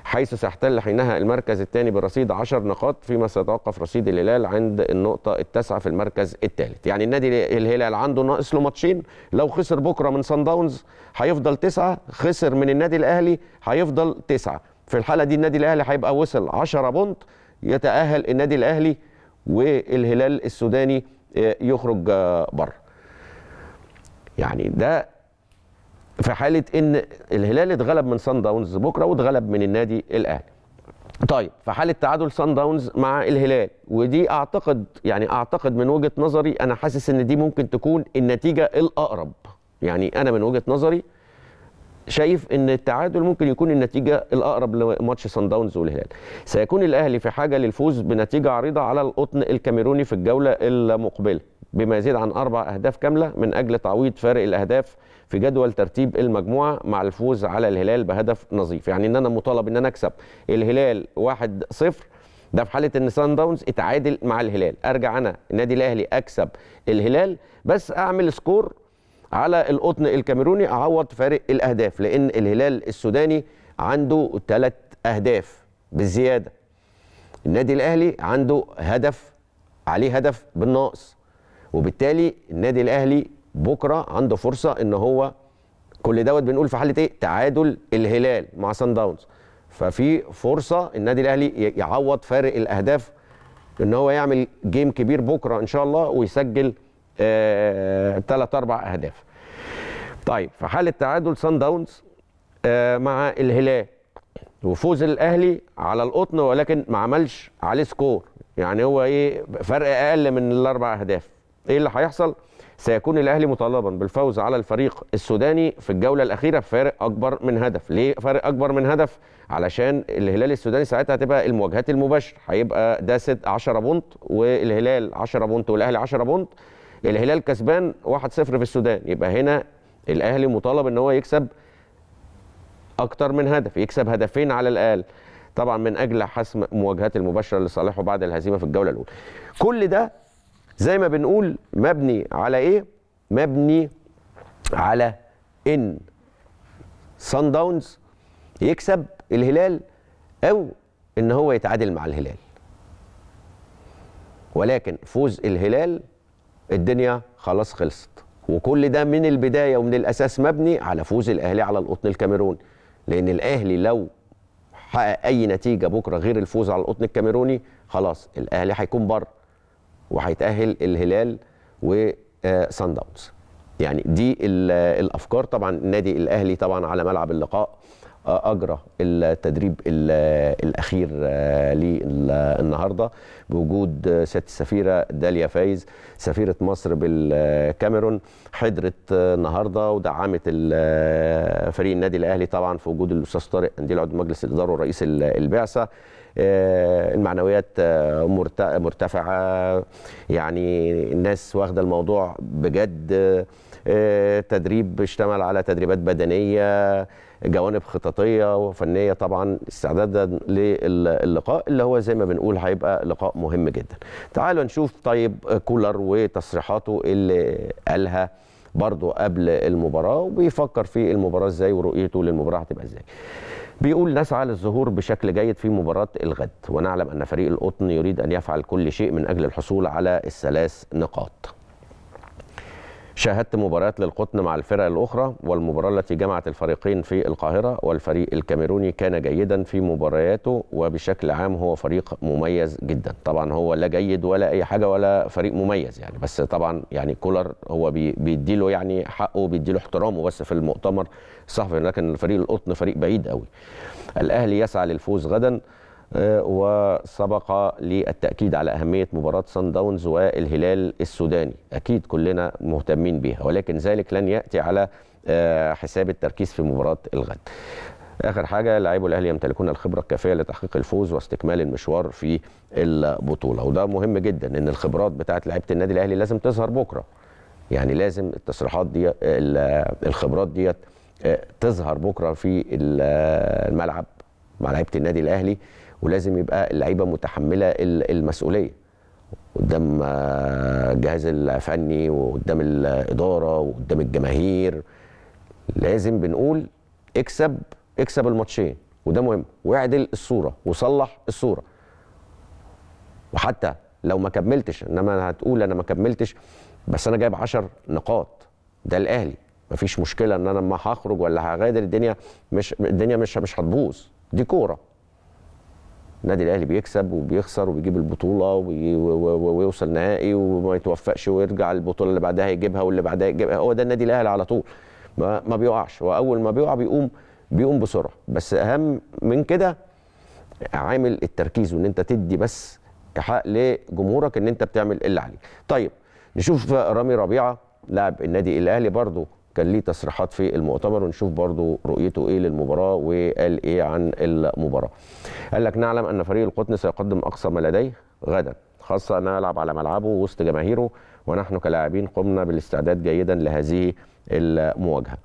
Speaker 1: حيث سيحتل حينها المركز الثاني برصيد 10 نقاط فيما سيتوقف رصيد الهلال عند النقطة التاسعة في المركز الثالث. يعني النادي الهلال عنده ناقص له ماتشين لو خسر بكرة من صن داونز هيفضل تسعة خسر من النادي الأهلي هيفضل تسعة. في الحالة دي النادي الأهلي هيبقى وصل 10 بونت يتأهل النادي الأهلي والهلال السوداني آه، يخرج آه، بره. يعني ده في حالة إن الهلال اتغلب من سان داونز بكرة واتغلب من النادي الأهلي. طيب في حالة تعادل سان داونز مع الهلال ودي أعتقد يعني أعتقد من وجهة نظري أنا حاسس إن دي ممكن تكون النتيجة الأقرب. يعني أنا من وجهة نظري شايف إن التعادل ممكن يكون النتيجة الأقرب لماتش سان داونز والهلال. سيكون الأهلي في حاجة للفوز بنتيجة عريضة على القطن الكاميروني في الجولة المقبلة. بما يزيد عن أربع أهداف كاملة من أجل تعويض فارق الأهداف في جدول ترتيب المجموعة مع الفوز على الهلال بهدف نظيف. يعني إن أنا مطالب إن أنا أكسب الهلال 1-0 ده في حالة إن سان داونز اتعادل مع الهلال. أرجع أنا النادي الأهلي أكسب الهلال بس أعمل score على القطن الكاميروني أعوض فارق الأهداف لأن الهلال السوداني عنده ثلاث أهداف بالزيادة. النادي الأهلي عنده هدف عليه هدف بالناقص. وبالتالي النادي الأهلي بكرة عنده فرصة إن هو كل دوت بنقول في حالة إيه؟ تعادل الهلال مع سان داونز ففي فرصة النادي الأهلي يعوض فارق الأهداف إن هو يعمل جيم كبير بكرة إن شاء الله ويسجل ثلاث آه أربع أهداف. طيب في حالة تعادل سان داونز آه مع الهلال وفوز الأهلي على القطن ولكن ما عملش عليه score. يعني هو إيه؟ فرق أقل من الأربع أهداف. إيه اللي هيحصل؟ سيكون الأهلي مطالبا بالفوز على الفريق السوداني في الجولة الأخيرة بفارق أكبر من هدف. ليه فارق أكبر من هدف؟ علشان الهلال السوداني ساعتها هتبقى المواجهات المباشرة. هيبقى ده 10 point والهلال 10 point والأهلي 10 point. الهلال كسبان 1-0 في السودان. يبقى هنا الأهلي مطالب إن هو يكسب أكتر من هدف يكسب هدفين على الأقل. طبعا من أجل حسم مواجهات المباشرة لصالحه بعد الهزيمة في الجولة الأولى. كل ده زي ما بنقول مبني على إيه؟ مبني على إن. سان داونز يكسب الهلال أو إن هو يتعادل مع الهلال. ولكن فوز الهلال الدنيا خلاص خلصت. وكل ده من البداية ومن الأساس مبني على فوز الأهلي على القطن الكاميروني. لأن الأهلي لو حقق أي نتيجة بكرة غير الفوز على القطن الكاميروني خلاص الأهلي هيكون بره. وهيتأهل الهلال وسان داونز يعني دي الأفكار. طبعا النادي الأهلي طبعا على ملعب اللقاء أجرى التدريب الأخير ليه النهارده بوجود سياده السفيره داليا فايز سفيرة مصر بالكاميرون حضرت النهارده ودعمت فريق النادي الأهلي طبعا في وجود الأستاذ طارق قنديل عضو مجلس الإدارة ورئيس البعثة. المعنويات مرتفعة يعني الناس واخدة الموضوع بجد تدريب اشتمل على تدريبات بدنية جوانب خططية وفنية طبعا استعدادا للقاء اللي هو زي ما بنقول هيبقى لقاء مهم جدا. تعالوا نشوف طيب كولر وتصريحاته اللي قالها برضه قبل المباراة وبيفكر في المباراة إزاي ورؤيته للمباراة هتبقى إزاي. بيقول نسعى للظهور بشكل جيد في مباراة الغد ونعلم أن فريق القطن يريد أن يفعل كل شيء من أجل الحصول على الثلاث نقاط. شاهدت مباريات للقطن مع الفرق الأخرى والمباراة التي جمعت الفريقين في القاهرة والفريق الكاميروني كان جيدا في مبارياته وبشكل عام هو فريق مميز جدا. طبعا هو لا جيد ولا أي حاجة ولا فريق مميز يعني بس طبعا يعني كولر هو بيديله يعني حقه بيديله احترامه بس في المؤتمر الصحفي لكن فريق القطن فريق بعيد قوي الأهلي يسعى للفوز غدا. وسبق للتأكيد على أهمية مباراة سان داونز والهلال السوداني. أكيد كلنا مهتمين بيها ولكن ذلك لن يأتي على آه، حساب التركيز في مباراة الغد. آخر حاجة لاعبو الأهلي يمتلكون الخبرة الكافية لتحقيق الفوز واستكمال المشوار في البطولة. وده مهم جدا إن الخبرات بتاعت لعيبة النادي الأهلي لازم تظهر بكرة. يعني لازم التصريحات دي ال- الخبرات ديت آه، تظهر بكرة في ال- الملعب مع لعيبة النادي الأهلي. ولازم يبقى اللعيبة متحملة ال- المسؤولية قدام آه، الجهاز الفني وقدام الإدارة وقدام الجماهير. لازم بنقول اكسب اكسب الماتشين وده مهم. واعدل الصورة وصلح الصورة. وحتى لو ما كملتش إنما هتقول أنا ما كملتش بس أنا جايب 10 نقاط ده الاهلي مفيش مشكلة إن أنا لما هخرج ولا هغادر الدنيا مش الدنيا مش مش هتبوظ. دي كورة. النادي الأهلي بيكسب وبيخسر وبيجيب البطولة وبي- ويوصل نهائي وما يتوفقش ويرجع البطولة اللي بعدها يجيبها واللي بعدها يجيبها. هو ده النادي الأهلي على طول. ما, ما بيقعش. واول ما بيقع بيقوم بيقوم بسرعة. بس أهم من كده عامل التركيز وإن أنت تدي بس حق لجمهورك إن أنت بتعمل اللي عليك. طيب نشوف رامي ربيعة لاعب النادي الأهلي برضو كان ليه تصريحات في المؤتمر ونشوف برضو رؤيته إيه للمباراة وقال إيه عن المباراة. قال لك نعلم أن فريق القطن سيقدم أقصى ما لديه غدا خاصة أنه يلعب على ملعبه وسط جماهيره ونحن كلاعبين قمنا بالاستعداد جيدا لهذه المواجهة.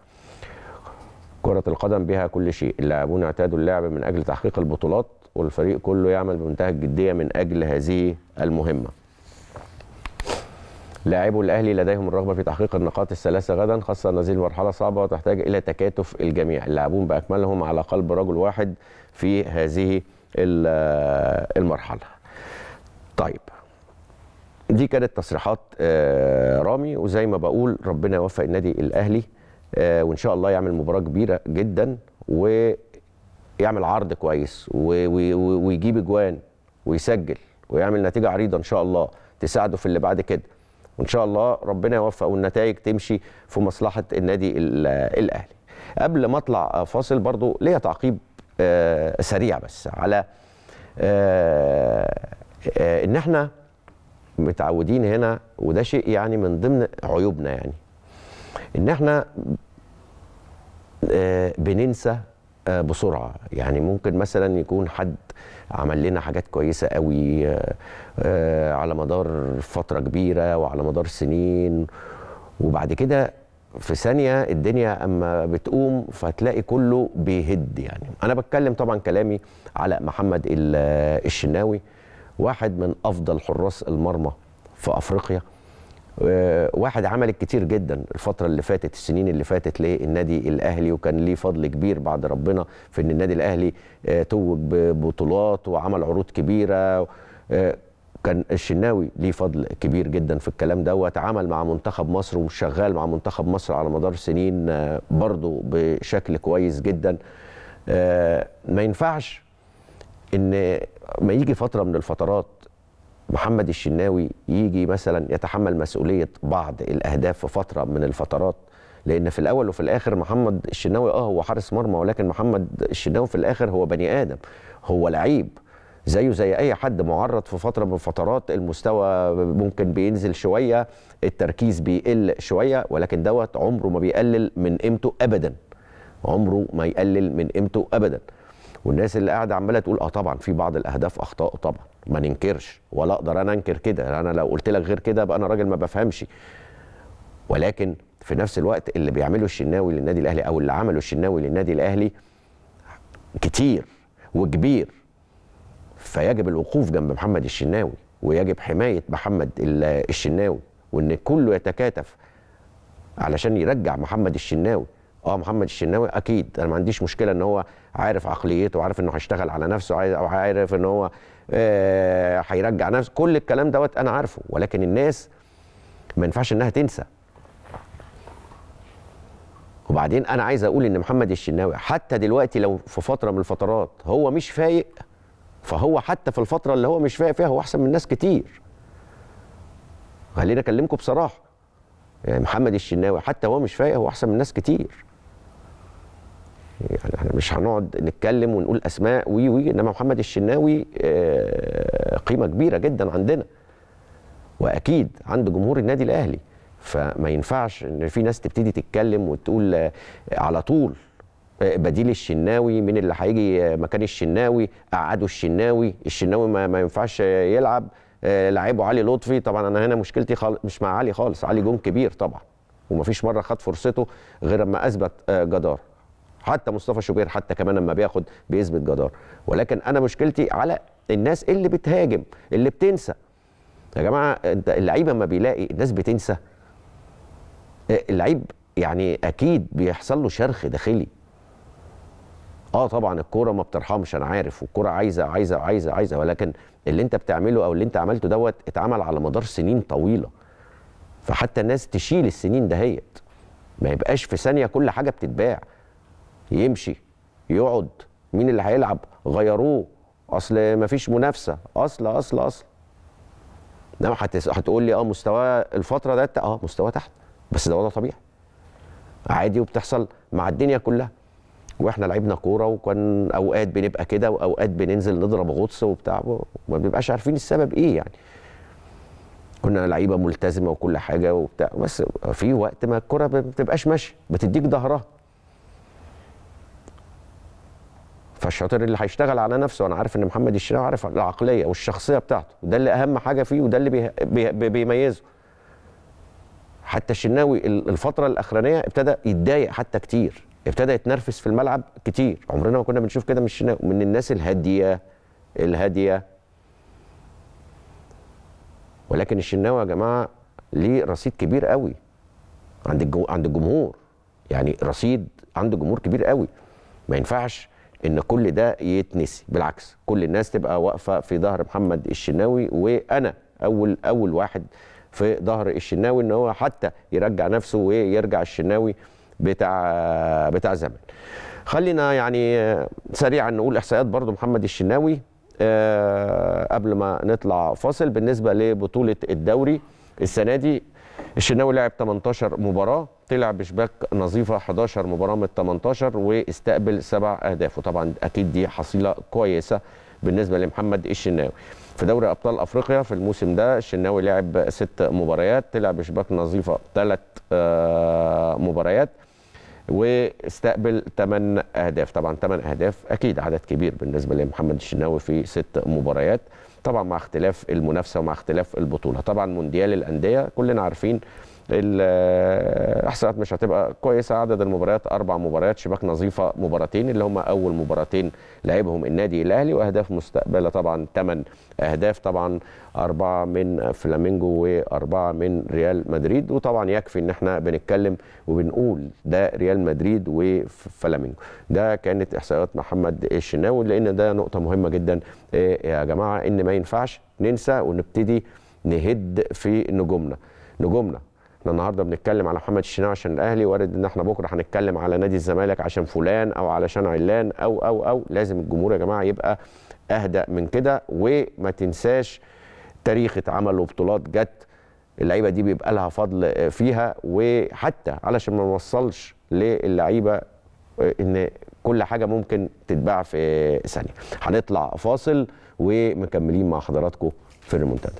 Speaker 1: كرة القدم بها كل شيء اللاعبون اعتادوا اللعب من أجل تحقيق البطولات والفريق كله يعمل بمنتهى الجدية من أجل هذه المهمة. لاعبو الأهلي لديهم الرغبة في تحقيق النقاط الثلاثة غدا خاصة أن هذه المرحلة صعبة وتحتاج إلى تكاتف الجميع. اللاعبون بأكملهم على قلب رجل واحد في هذه ال- المرحلة. طيب. دي كانت تصريحات آه، رامي. وزي ما بقول ربنا يوفق النادي الأهلي آه، وإن شاء الله يعمل مباراة كبيرة جدا ويعمل عرض كويس ويجيب اجوان ويسجل ويعمل نتيجة عريضة إن شاء الله تساعده في اللي بعد كده. وإن شاء الله ربنا يوفق والنتائج تمشي في مصلحة النادي ال- الأهلي. قبل ما أطلع فاصل برضو ليا تعقيب آه، سريع بس على آه، آه، إن إحنا متعودين هنا وده شيء يعني من ضمن عيوبنا يعني إن إحنا بننسى بسرعة. يعني ممكن مثلا يكون حد عمل لنا حاجات كويسة قوي آه، آه، على مدار فترة كبيرة وعلى مدار سنين. وبعد كده في ثانية الدنيا أما بتقوم فتلاقي كله بيهد يعني. أنا بتكلم طبعا كلامي على محمد ال- الشناوي واحد من أفضل حراس المرمى في أفريقيا. آه، واحد عمل كتير جدا الفترة اللي فاتت السنين اللي فاتت للنادي الأهلي وكان ليه فضل كبير بعد ربنا في إن النادي الأهلي آه، توج ببطولات وعمل عروض كبيرة. آه، كان الشناوي ليه فضل كبير جدا في الكلام دوت. عمل مع منتخب مصر وشغال مع منتخب مصر على مدار سنين آه، برضه بشكل كويس جدا. آه، ما ينفعش إن ما يجي فترة من الفترات محمد الشناوي يجي مثلا يتحمل مسؤولية بعض الأهداف في فترة من الفترات لأن في الأول وفي الآخر محمد الشناوي آه هو حارس مرمى ولكن محمد الشناوي في الآخر هو بني آدم هو لعيب زيه زي أي حد معرض في فترة من الفترات المستوى ممكن بينزل شوية التركيز بيقل شوية ولكن دوت عمره ما بيقلل من قيمته ابدا عمره ما يقلل من قيمته ابدا. والناس اللي قاعدة عمالة تقول آه طبعا في بعض الأهداف أخطاء طبعا ما ننكرش. ولا أقدر أنا أنكر كده أنا لو قلت لك غير كده بقى أنا راجل ما بفهمش. ولكن في نفس الوقت اللي بيعمله الشناوي للنادي الأهلي أو اللي عمله الشناوي للنادي الأهلي كتير وكبير. فيجب الوقوف جنب محمد الشناوي ويجب حماية محمد ال- الشناوي وإن كله يتكاتف علشان يرجع محمد الشناوي. آه محمد الشناوي أكيد أنا ما عنديش مشكله ان هو عارف عقليته وعارف انه هيشتغل على نفسه أو عارف ان هو آه، هيرجع نفسه. كل الكلام دوت أنا عارفه ولكن الناس ما ينفعش انها تنسى. وبعدين أنا عايز أقول ان محمد الشناوي حتى دلوقتي لو في فتره من الفترات هو مش فايق فهو حتى في الفترة اللي هو مش فايق فيها هو احسن من ناس كتير. خليني اكلمكم بصراحه يعني محمد الشناوي حتى هو مش فايق هو احسن من ناس كتير. يعني إحنا مش هنقعد نتكلم ونقول أسماء وي وي إنما محمد الشناوي آه، قيمة كبيرة جدا عندنا. وأكيد عند جمهور النادي الأهلي. فما ينفعش إن في ناس تبتدي تتكلم وتقول آه، على طول آه، بديل الشناوي مين اللي هيجي مكان الشناوي قعدوا الشناوي. الشناوي ما, ما ينفعش يلعب لعبوا علي لطفي. طبعا أنا هنا مشكلتي خال... مش مع علي خالص علي جون كبير طبعا. ومفيش مرة خد فرصته غير أما أثبت جدار حتى مصطفى شوبير حتى كمان لما بياخد بيثبت جدار ولكن أنا مشكلتي على الناس اللي بتهاجم اللي بتنسى. يا جماعة أنت اللعيبة ما بيلاقي الناس بتنسى. آه، اللعيب يعني أكيد بيحصل له شرخ داخلي. آه طبعا الكورة ما بترحمش أنا عارف والكورة عايزة عايزة عايزة عايزة ولكن اللي أنت بتعمله أو اللي أنت عملته دوت اتعمل على مدار سنين طويلة. فحتى الناس تشيل السنين دهيت. ما يبقاش في ثانية كل حاجة بتتباع. يمشي يقعد. مين اللي هيلعب؟ غيروه. أصل ما فيش منافسة. أصل أصل أصل. إنما هتقول لي آه مستواه الفترة ده آه مستواه تحت. بس ده وضع طبيعي. عادي وبتحصل مع الدنيا كلها. وإحنا لعبنا كورة وكان أوقات بنبقى كده وأوقات بننزل نضرب غطس وبتاع. وما بنبقاش عارفين السبب إيه يعني. كنا لعيبة ملتزمة وكل حاجة وبتاع. بس في وقت ما الكره ما بتبقاش ماشية. بتديك ظهرها. فالشاطر اللي هيشتغل على نفسه أنا عارف إن محمد الشناوي عارف العقلية والشخصية بتاعته وده اللي أهم حاجة فيه وده اللي بي بي بيميزه. حتى الشناوي ال- الفترة الأخرانية ابتدى يتضايق حتى كتير ابتدى يتنرفز في الملعب كتير. عمرنا ما كنا بنشوف كده من الشناوي من الناس الهادية الهادية. ولكن الشناوي يا جماعة ليه رصيد كبير قوي عند. عند الجمهور. يعني رصيد عند جمهور كبير قوي. ما ينفعش إن كل ده يتنسي. بالعكس كل الناس تبقى واقفة في ظهر محمد الشناوي وأنا أول أول واحد في ظهر الشناوي إن هو حتى يرجع نفسه ويرجع الشناوي بتاع بتاع زمان. خلينا يعني سريعا نقول إحصائيات برضو محمد الشناوي آه، قبل ما نطلع فاصل. بالنسبة لبطولة الدوري السنة دي الشناوي لعب 18 مباراة. طلع بشباك نظيفة 11 مباراة من 18 واستقبل سبع أهداف. وطبعا أكيد دي حصيلة كويسة بالنسبة لمحمد الشناوي. في دوري أبطال أفريقيا في الموسم ده الشناوي لعب ست مباريات طلع بشباك نظيفة ثلاث مباريات واستقبل 8 أهداف. طبعا 8 أهداف أكيد عدد كبير بالنسبة لمحمد الشناوي في ست مباريات طبعا مع اختلاف المنافسة ومع اختلاف البطولة. طبعا مونديال الأندية كلنا عارفين الاحصائيات مش هتبقى كويسة. عدد المباريات أربع مباريات شباك نظيفة مباراتين اللي هم أول مباراتين لعبهم النادي الأهلي وأهداف مستقبلة طبعا 8 أهداف طبعا أربعة من فلامينجو وأربعة من ريال مدريد. وطبعا يكفي إن إحنا بنتكلم وبنقول ده ريال مدريد وفلامينجو. ده كانت إحصائيات محمد الشناوي لأن ده نقطة مهمة جدا. إيه يا جماعة؟ إن ما ينفعش ننسى ونبتدي نهد في نجومنا. نجومنا. إحنا النهارده بنتكلم على محمد الشناوي عشان الأهلي وارد إن إحنا بكرة هنتكلم على نادي الزمالك عشان فلان أو علشان علان أو أو أو. لازم الجمهور يا جماعة يبقى اهدى من كده وما تنساش تاريخ اتعمل وبطولات جت اللعيبة دي بيبقى لها فضل فيها وحتى علشان ما نوصلش للعيبة إن كل حاجة ممكن تتباع في ثانية. هنطلع فاصل ومكملين مع حضراتكم في المنتدى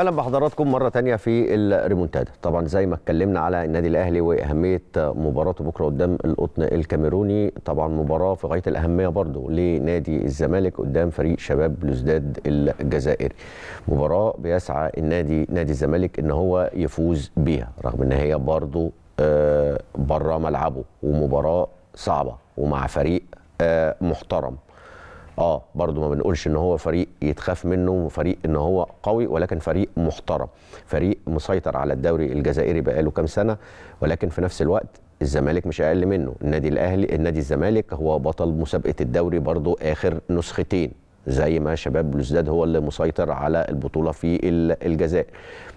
Speaker 1: أهلا بحضراتكم مرة تانية في الريمونتادا. طبعا زي ما اتكلمنا على النادي الأهلي وأهمية مباراته بكرة قدام القطن الكاميروني طبعا مباراة في غاية الأهمية برضه لنادي الزمالك قدام فريق شباب بلوزداد الجزائري. مباراة بيسعى النادي نادي الزمالك إن هو يفوز بيها رغم إن هي برضه آه بره ملعبه ومباراة صعبة ومع فريق آه محترم. آه برضو ما بنقولش إن هو فريق يتخاف منه وفريق إن هو قوي ولكن فريق محترم فريق مسيطر على الدوري الجزائري بقاله كام سنة ولكن في نفس الوقت الزمالك مش أقل منه. النادي الأهلي النادي الزمالك هو بطل مسابقة الدوري برضو آخر نسختين زي ما شباب بلوزداد هو اللي مسيطر على البطولة في الجزائر.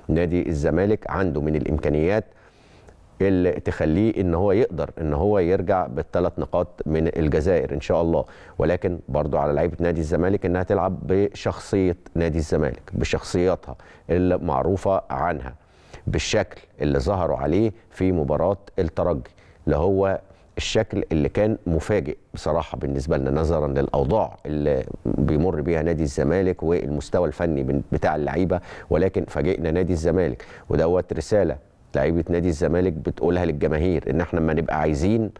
Speaker 1: نادي الزمالك عنده من الإمكانيات اللي تخليه إن هو يقدر إن هو يرجع بالثلاث نقاط من الجزائر إن شاء الله. ولكن برضو على لعيبة نادي الزمالك إنها تلعب بشخصية نادي الزمالك بشخصياتها المعروفة عنها بالشكل اللي ظهروا عليه في مباراة الترجي اللي هو الشكل اللي كان مفاجئ بصراحة بالنسبة لنا نظرا للأوضاع اللي بيمر بيها نادي الزمالك والمستوى الفني بتاع اللعيبة. ولكن فاجئنا نادي الزمالك ودوت رسالة لعيبة نادي الزمالك بتقولها للجماهير إن إحنا لما نبقى عايزين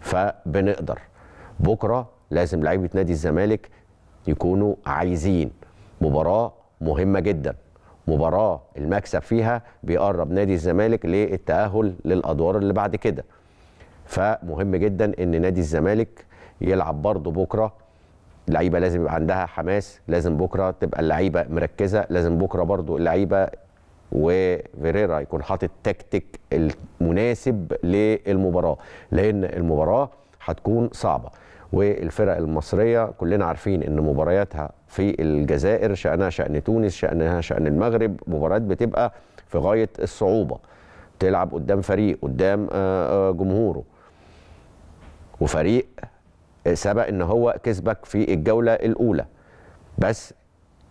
Speaker 1: فبنقدر. بكرة لازم لعيبة نادي الزمالك يكونوا عايزين مباراة مهمة جدا. مباراة المكسب فيها بيقرب نادي الزمالك للتأهل للأدوار اللي بعد كده. فمهم جدا إن نادي الزمالك يلعب برضه بكرة. اللعيبه لازم يبقى عندها حماس لازم بكرة تبقى اللعيبة مركزة لازم بكرة برضه اللعيبة وفيريرا يكون حاطط تكتيك المناسب للمباراة لأن المباراة هتكون صعبة. والفرق المصرية كلنا عارفين إن مبارياتها في الجزائر شأنها شأن تونس شأنها شأن المغرب مباريات بتبقى في غاية الصعوبة. تلعب قدام فريق قدام جمهوره. وفريق سبق إن هو كسبك في الجولة الأولى. بس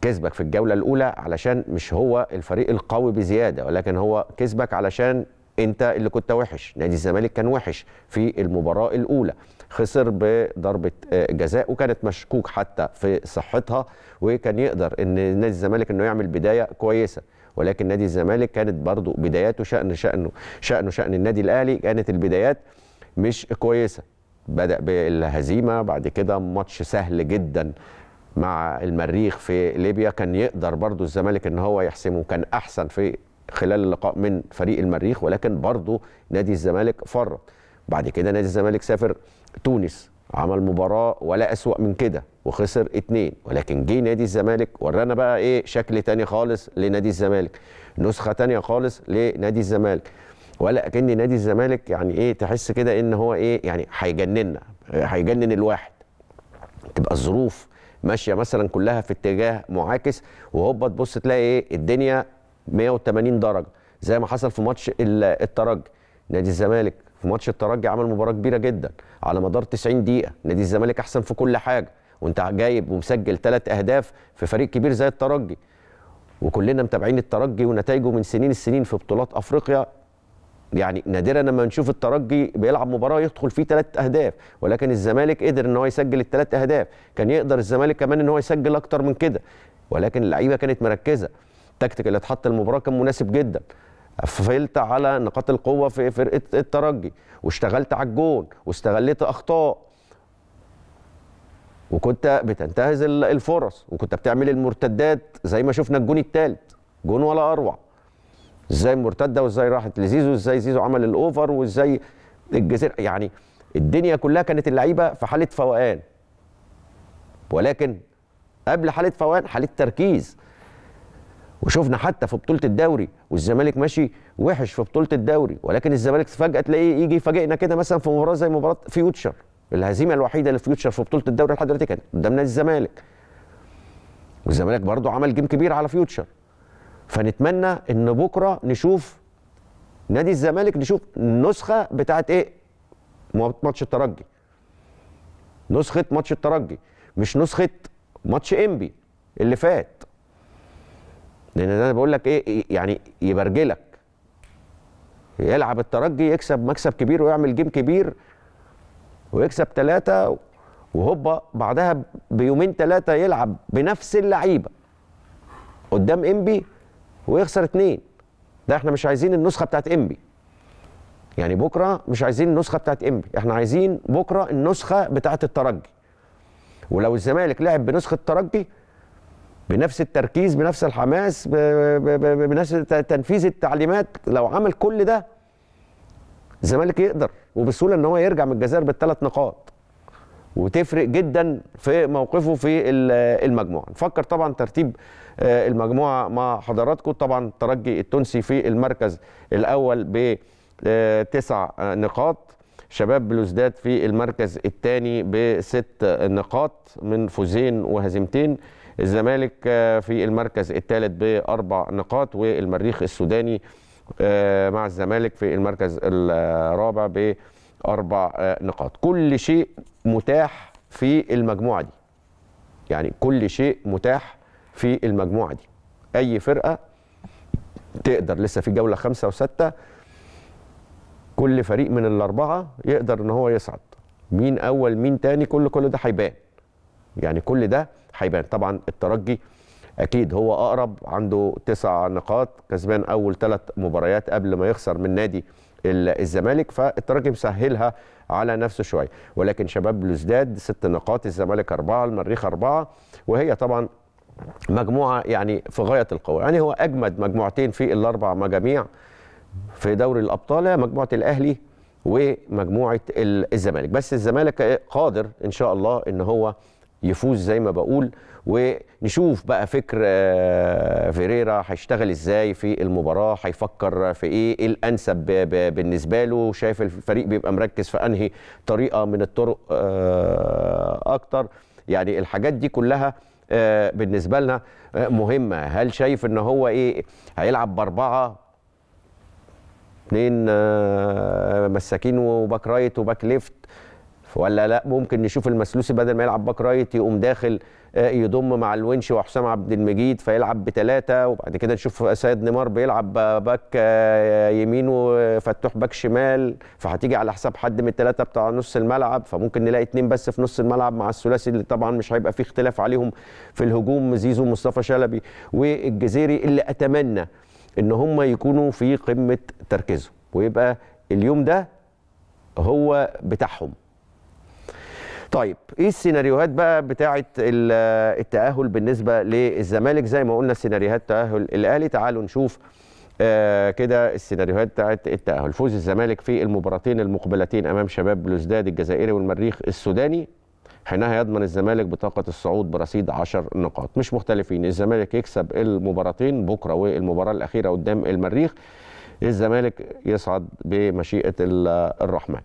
Speaker 1: كسبك في الجولة الأولى علشان مش هو الفريق القوي بزيادة ولكن هو كسبك علشان أنت اللي كنت وحش. نادي الزمالك كان وحش في المباراة الأولى. خسر بضربة جزاء وكانت مشكوك حتى في صحتها وكان يقدر إن نادي الزمالك إنه يعمل بداية كويسة. ولكن نادي الزمالك كانت برضو بداياته شأن شأنه شأنه شأن النادي الأهلي كانت البدايات مش كويسة. بدأ بالهزيمة بعد كده ماتش سهل جدا. مع المريخ في ليبيا. كان يقدر برضو الزمالك إن هو يحسمه كان أحسن في خلال اللقاء من فريق المريخ ولكن برضو نادي الزمالك فرط بعد كده نادي الزمالك سافر تونس عمل مباراة ولا أسوأ من كده وخسر اتنين. ولكن جه نادي الزمالك ورانا بقى إيه شكل تاني خالص لنادي الزمالك. نسخة تانية خالص لنادي الزمالك. ولا اكن نادي الزمالك يعني إيه تحس كده إن هو إيه يعني هيجننا هيجنن الواحد. تبقى الظروف ماشية مثلا كلها في اتجاه معاكس وهوبا تبص تلاقي إيه؟ الدنيا 180 درجة زي ما حصل في ماتش الترجي. نادي الزمالك في ماتش الترجي عمل مباراة كبيرة جدا على مدار 90 دقيقة. نادي الزمالك أحسن في كل حاجة وأنت جايب ومسجل ثلاث أهداف في فريق كبير زي الترجي. وكلنا متابعين الترجي ونتائجه من سنين السنين في بطولات أفريقيا. يعني نادرا لما نشوف الترجي بيلعب مباراة يدخل فيه ثلاث أهداف ولكن الزمالك قدر إن هو يسجل الثلاث أهداف. كان يقدر الزمالك كمان إن هو يسجل أكتر من كده. ولكن اللعيبة كانت مركزة. التكتيك اللي اتحط المباراه كان مناسب جدا. قفلت على نقاط القوة في فرقة الترجي واشتغلت على الجون واستغليت أخطاء. وكنت بتنتهز الفرص وكنت بتعمل المرتدات زي ما شفنا الجون الثالث جون ولا أروع. إزاي مرتدة وإزاي راحت لزيزو وازاي زيزو عمل الأوفر وإزاي الجزيرة. يعني الدنيا كلها كانت اللعيبة في حالة فوقان. ولكن قبل حالة فوقان حالة تركيز. وشفنا حتى في بطولة الدوري والزمالك ماشي وحش في بطولة الدوري. ولكن الزمالك فجأة تلاقيه يجي يفاجئنا كده مثلا في مباراة زي مباراة فيوتشر. الهزيمة الوحيدة لفيوتشر في بطولة الدوري لحد دلوقتي كانت قدام نادي الزمالك. والزمالك برضه عمل game كبير على فيوتشر. فنتمنى إن بكرة نشوف نادي الزمالك نشوف النسخه بتاعت إيه؟ ماتش الترجي. نسخة ماتش الترجي مش نسخة ماتش إنبي اللي فات. لأن أنا بقول لك إيه؟ يعني يبرجلك. يلعب الترجي يكسب مكسب كبير ويعمل game كبير ويكسب ثلاثة وهوبا بعدها بيومين ثلاثة يلعب بنفس اللعيبة قدام إنبي ويخسر اتنين. ده إحنا مش عايزين النسخة بتاعت انبي يعني بكرة مش عايزين النسخة بتاعت انبي إحنا عايزين بكرة النسخة بتاعت الترجي. ولو الزمالك لعب بنسخة الترجي بنفس التركيز بنفس الحماس بنفس تنفيذ التعليمات لو عمل كل ده الزمالك يقدر. وبسهولة إن هو يرجع من الجزائر بالثلاث نقاط. وتفرق جدا في موقفه في المجموعة. نفكر طبعا ترتيب المجموعة مع حضراتكم. طبعا الترجي التونسي في المركز الأول بتسع نقاط. شباب بلوزداد في المركز الثاني بست نقاط من فوزين وهزيمتين. الزمالك آه، في المركز الثالث باربع نقاط. والمريخ السوداني آه، مع الزمالك في المركز الرابع باربع آه، نقاط. كل شيء متاح في المجموعة دي. يعني كل شيء متاح في المجموعة دي. أي فرقة تقدر لسه في جولة خمسة وستة كل فريق من الأربعة يقدر إن هو يصعد. مين أول مين تاني كل كل ده هيبان. يعني كل ده هيبان. طبعا الترجي أكيد هو أقرب عنده تسع نقاط كسبان أول ثلاث مباريات قبل ما يخسر من نادي ال- الزمالك فالترجي مسهلها على نفسه شوية. ولكن شباب بلوزداد ست نقاط الزمالك أربعة المريخ أربعة وهي طبعا مجموعة يعني في غاية القوة. يعني هو أجمد مجموعتين في الأربع مجاميع في دوري الأبطال مجموعة الأهلي ومجموعة ال- الزمالك. بس الزمالك قادر إن شاء الله إن هو يفوز زي ما بقول ونشوف بقى فكر آه، فيريرا هيشتغل إزاي في المباراة هيفكر في إيه؟ إيه الأنسب بالنسبة له؟ شايف الفريق بيبقى مركز في أنهي طريقة من الطرق آه، أكتر؟ يعني الحاجات دي كلها بالنسبة لنا آه، مهمة. هل شايف إن هو إيه هيلعب بأربعة؟ اثنين آه، مساكين و back right و back left. ولا لا ممكن نشوف المسلوسي بدل ما يلعب back right يقوم داخل آه، يضم مع الونش وحسام عبد المجيد فيلعب بثلاثه وبعد كده نشوف سيد نيمار بيلعب back آه، يمين وفتوح back شمال فهتيجي على حساب حد من الثلاثه بتاع نص الملعب فممكن نلاقي اثنين بس في نص الملعب مع الثلاثي اللي طبعا مش هيبقى فيه اختلاف عليهم في الهجوم زيزو مصطفى شلبي والجزيري اللي أتمنى إن هم يكونوا في قمة تركيزهم. ويبقى اليوم ده هو بتاعهم. طيب إيه السيناريوهات بقى بتاعه ال- التأهل بالنسبة للزمالك؟ زي ما قلنا سيناريوهات تأهل الأهلي. تعالوا نشوف آه كده السيناريوهات بتاعه التأهل. فوز الزمالك في المباراتين المقبلتين أمام شباب بلوزداد الجزائري والمريخ السوداني. حينها يضمن الزمالك بطاقة الصعود برصيد 10 نقاط. مش مختلفين الزمالك يكسب المباراتين بكرة والمباراة الأخيرة قدام المريخ. الزمالك يصعد بمشيئة ال- الرحمن.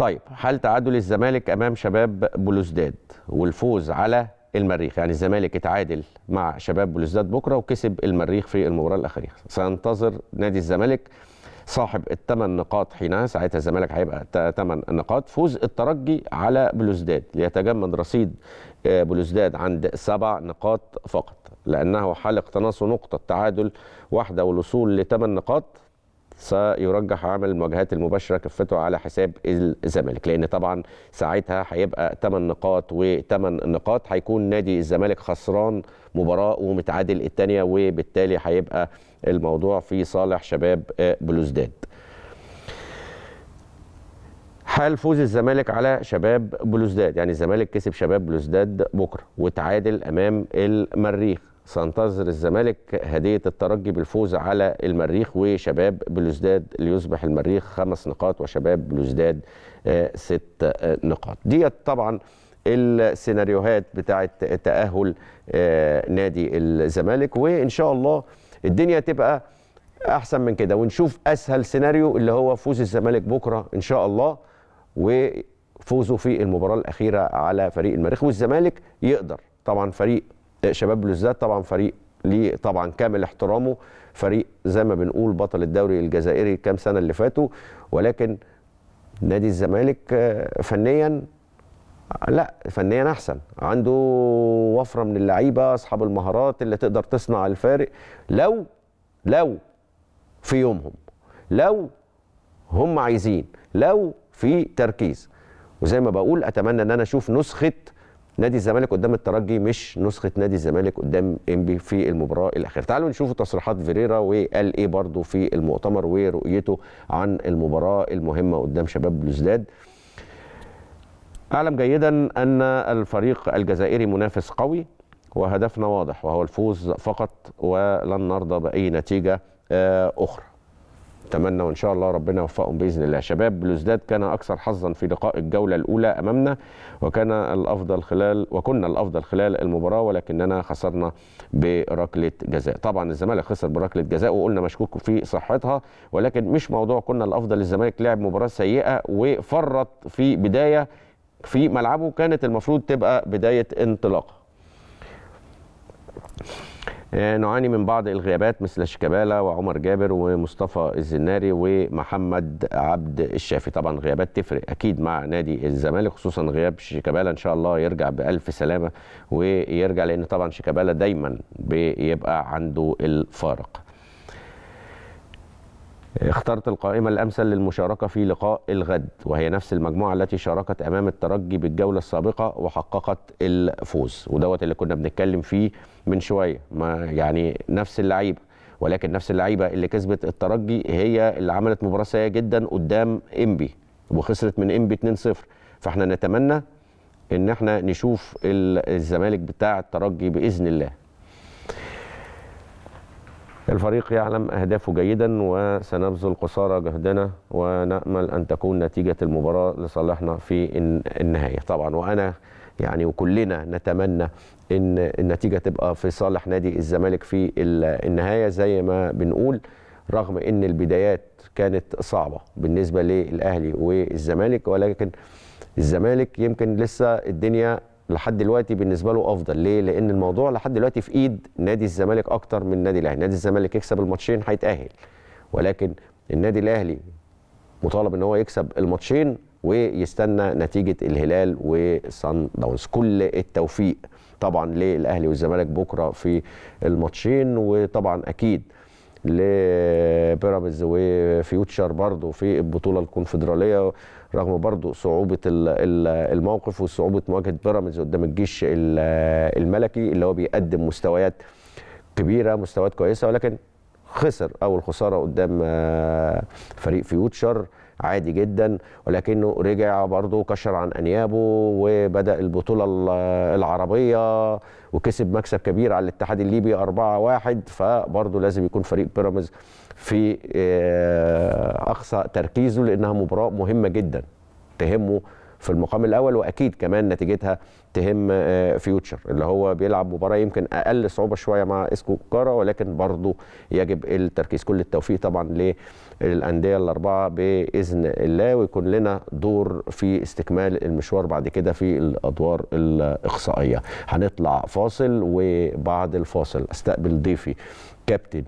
Speaker 1: طيب حال تعادل الزمالك أمام شباب بلوزداد والفوز على المريخ. يعني الزمالك اتعادل مع شباب بلوزداد بكرة وكسب المريخ في المباراة الأخيرة. سينتظر نادي الزمالك صاحب الثمان نقاط حينها ساعتها الزمالك هيبقى ثمان نقاط. فوز الترجي على بلوزداد. ليتجمد رصيد آه، بلوزداد عند سبع نقاط فقط. لأنه حال اقتناصه نقطة تعادل واحدة والوصول لثمان نقاط. سيرجح عمل المواجهات المباشرة كفته على حساب الزمالك لأن طبعا ساعتها هيبقى 8 نقاط و8 نقاط هيكون نادي الزمالك خسران مباراة ومتعادل الثانية وبالتالي هيبقى الموضوع في صالح شباب بلوزداد. حال فوز الزمالك على شباب بلوزداد؟ يعني الزمالك كسب شباب بلوزداد بكرة وتعادل أمام المريخ. سينتظر الزمالك هدية الترجي بالفوز على المريخ وشباب بلوزداد ليصبح المريخ خمس نقاط وشباب بلوزداد آه، ست آه، نقاط. ديت طبعا السيناريوهات بتاعه تأهل آه، نادي الزمالك وإن شاء الله الدنيا تبقى أحسن من كده ونشوف أسهل سيناريو اللي هو فوز الزمالك بكرة إن شاء الله وفوزه في المباراة الأخيرة على فريق المريخ والزمالك يقدر طبعا فريق شباب بلوزداد طبعا فريق ليه طبعا كامل احترامه فريق زي ما بنقول بطل الدوري الجزائري كام سنة اللي فاتوا ولكن نادي الزمالك آه، فنيا لا فنيا أحسن. عنده وفرة من اللعيبة أصحاب المهارات اللي تقدر تصنع الفارق لو لو في يومهم لو هم عايزين لو في تركيز. وزي ما بقول أتمنى إن أنا أشوف نسخة نادي الزمالك قدام الترجي مش نسخة نادي الزمالك قدام انبي في المباراة الأخيرة. تعالوا نشوف تصريحات فيريرا وقال إيه برضو في المؤتمر ورؤيته عن المباراة المهمة قدام شباب بلوزداد أعلم جيدا أن الفريق الجزائري منافس قوي وهدفنا واضح وهو الفوز فقط ولن نرضى بأي نتيجة آه، أخرى. اتمنى وإن شاء الله ربنا يوفقهم بإذن الله. شباب بلوزداد كان أكثر حظا في لقاء الجولة الأولى أمامنا وكان الأفضل خلال وكنا الأفضل خلال المباراة ولكننا خسرنا بركلة جزاء. طبعا الزمالك خسر بركلة جزاء وقلنا مشكوك في صحتها ولكن مش موضوع كنا الأفضل. الزمالك لعب مباراة سيئة وفرط في بداية في ملعبه كانت المفروض تبقى بداية انطلاقة. نعاني من بعض الغيابات مثل شيكابالا وعمر جابر ومصطفى الزناري ومحمد عبد الشافي. طبعا غيابات تفرق أكيد مع نادي الزمالك خصوصا غياب شيكابالا إن شاء الله يرجع بألف سلامة ويرجع لأن طبعا شيكابالا دايما بيبقى عنده الفارق. اخترت القائمة الأمثل للمشاركة في لقاء الغد وهي نفس المجموعة التي شاركت أمام الترجي بالجولة السابقة وحققت الفوز. ودوت اللي كنا بنتكلم فيه من شوية ما يعني نفس اللعيبة. ولكن نفس اللعيبة اللي كسبت الترجي هي اللي عملت مباراة سيئة جدا قدام إنبي وخسرت من إنبي 2-0 فإحنا نتمنى إن إحنا نشوف الزمالك بتاع الترجي بإذن الله. الفريق يعلم أهدافه جيدا وسنبذل قصارى جهدنا ونأمل أن تكون نتيجة المباراة لصالحنا في النهاية. طبعا وأنا يعني وكلنا نتمنى إن النتيجة تبقى في صالح نادي الزمالك في النهاية. زي ما بنقول رغم إن البدايات كانت صعبة بالنسبة للأهلي والزمالك ولكن الزمالك يمكن لسه الدنيا لحد دلوقتي بالنسبة له أفضل. ليه؟ لأن الموضوع لحد دلوقتي في إيد نادي الزمالك أكتر من نادي الأهلي. نادي الزمالك يكسب الماتشين هيتأهل ولكن النادي الأهلي مطالب إن هو يكسب الماتشين ويستنى نتيجة الهلال وصن داونز. كل التوفيق. طبعا للأهلي والزمالك بكرة في الماتشين وطبعا أكيد لبيراميدز وفيوتشر برضه في البطولة الكونفدرالية رغم برضه صعوبة الموقف وصعوبة مواجهة بيراميدز قدام الجيش الملكي اللي هو بيقدم مستويات كبيرة مستويات كويسة ولكن خسر أول خسارة قدام فريق فيوتشر. عادي جدا ولكنه رجع برضه كشر عن أنيابه وبدأ البطولة العربية وكسب مكسب كبير على الاتحاد الليبي 4-1 فبرضه لازم يكون فريق بيراميدز في أقصى تركيزه لأنها مباراة مهمة جدا تهمه في المقام الأول وأكيد كمان نتيجتها تهم فيوتشر اللي هو بيلعب مباراة يمكن أقل صعوبة شوية مع إسكو كارا ولكن برضه يجب التركيز. كل التوفيق طبعا للأندية الأربعة بإذن الله ويكون لنا دور في استكمال المشوار بعد كده في الأدوار الإقصائية. هنطلع فاصل وبعد الفاصل أستقبل ضيفي كابتن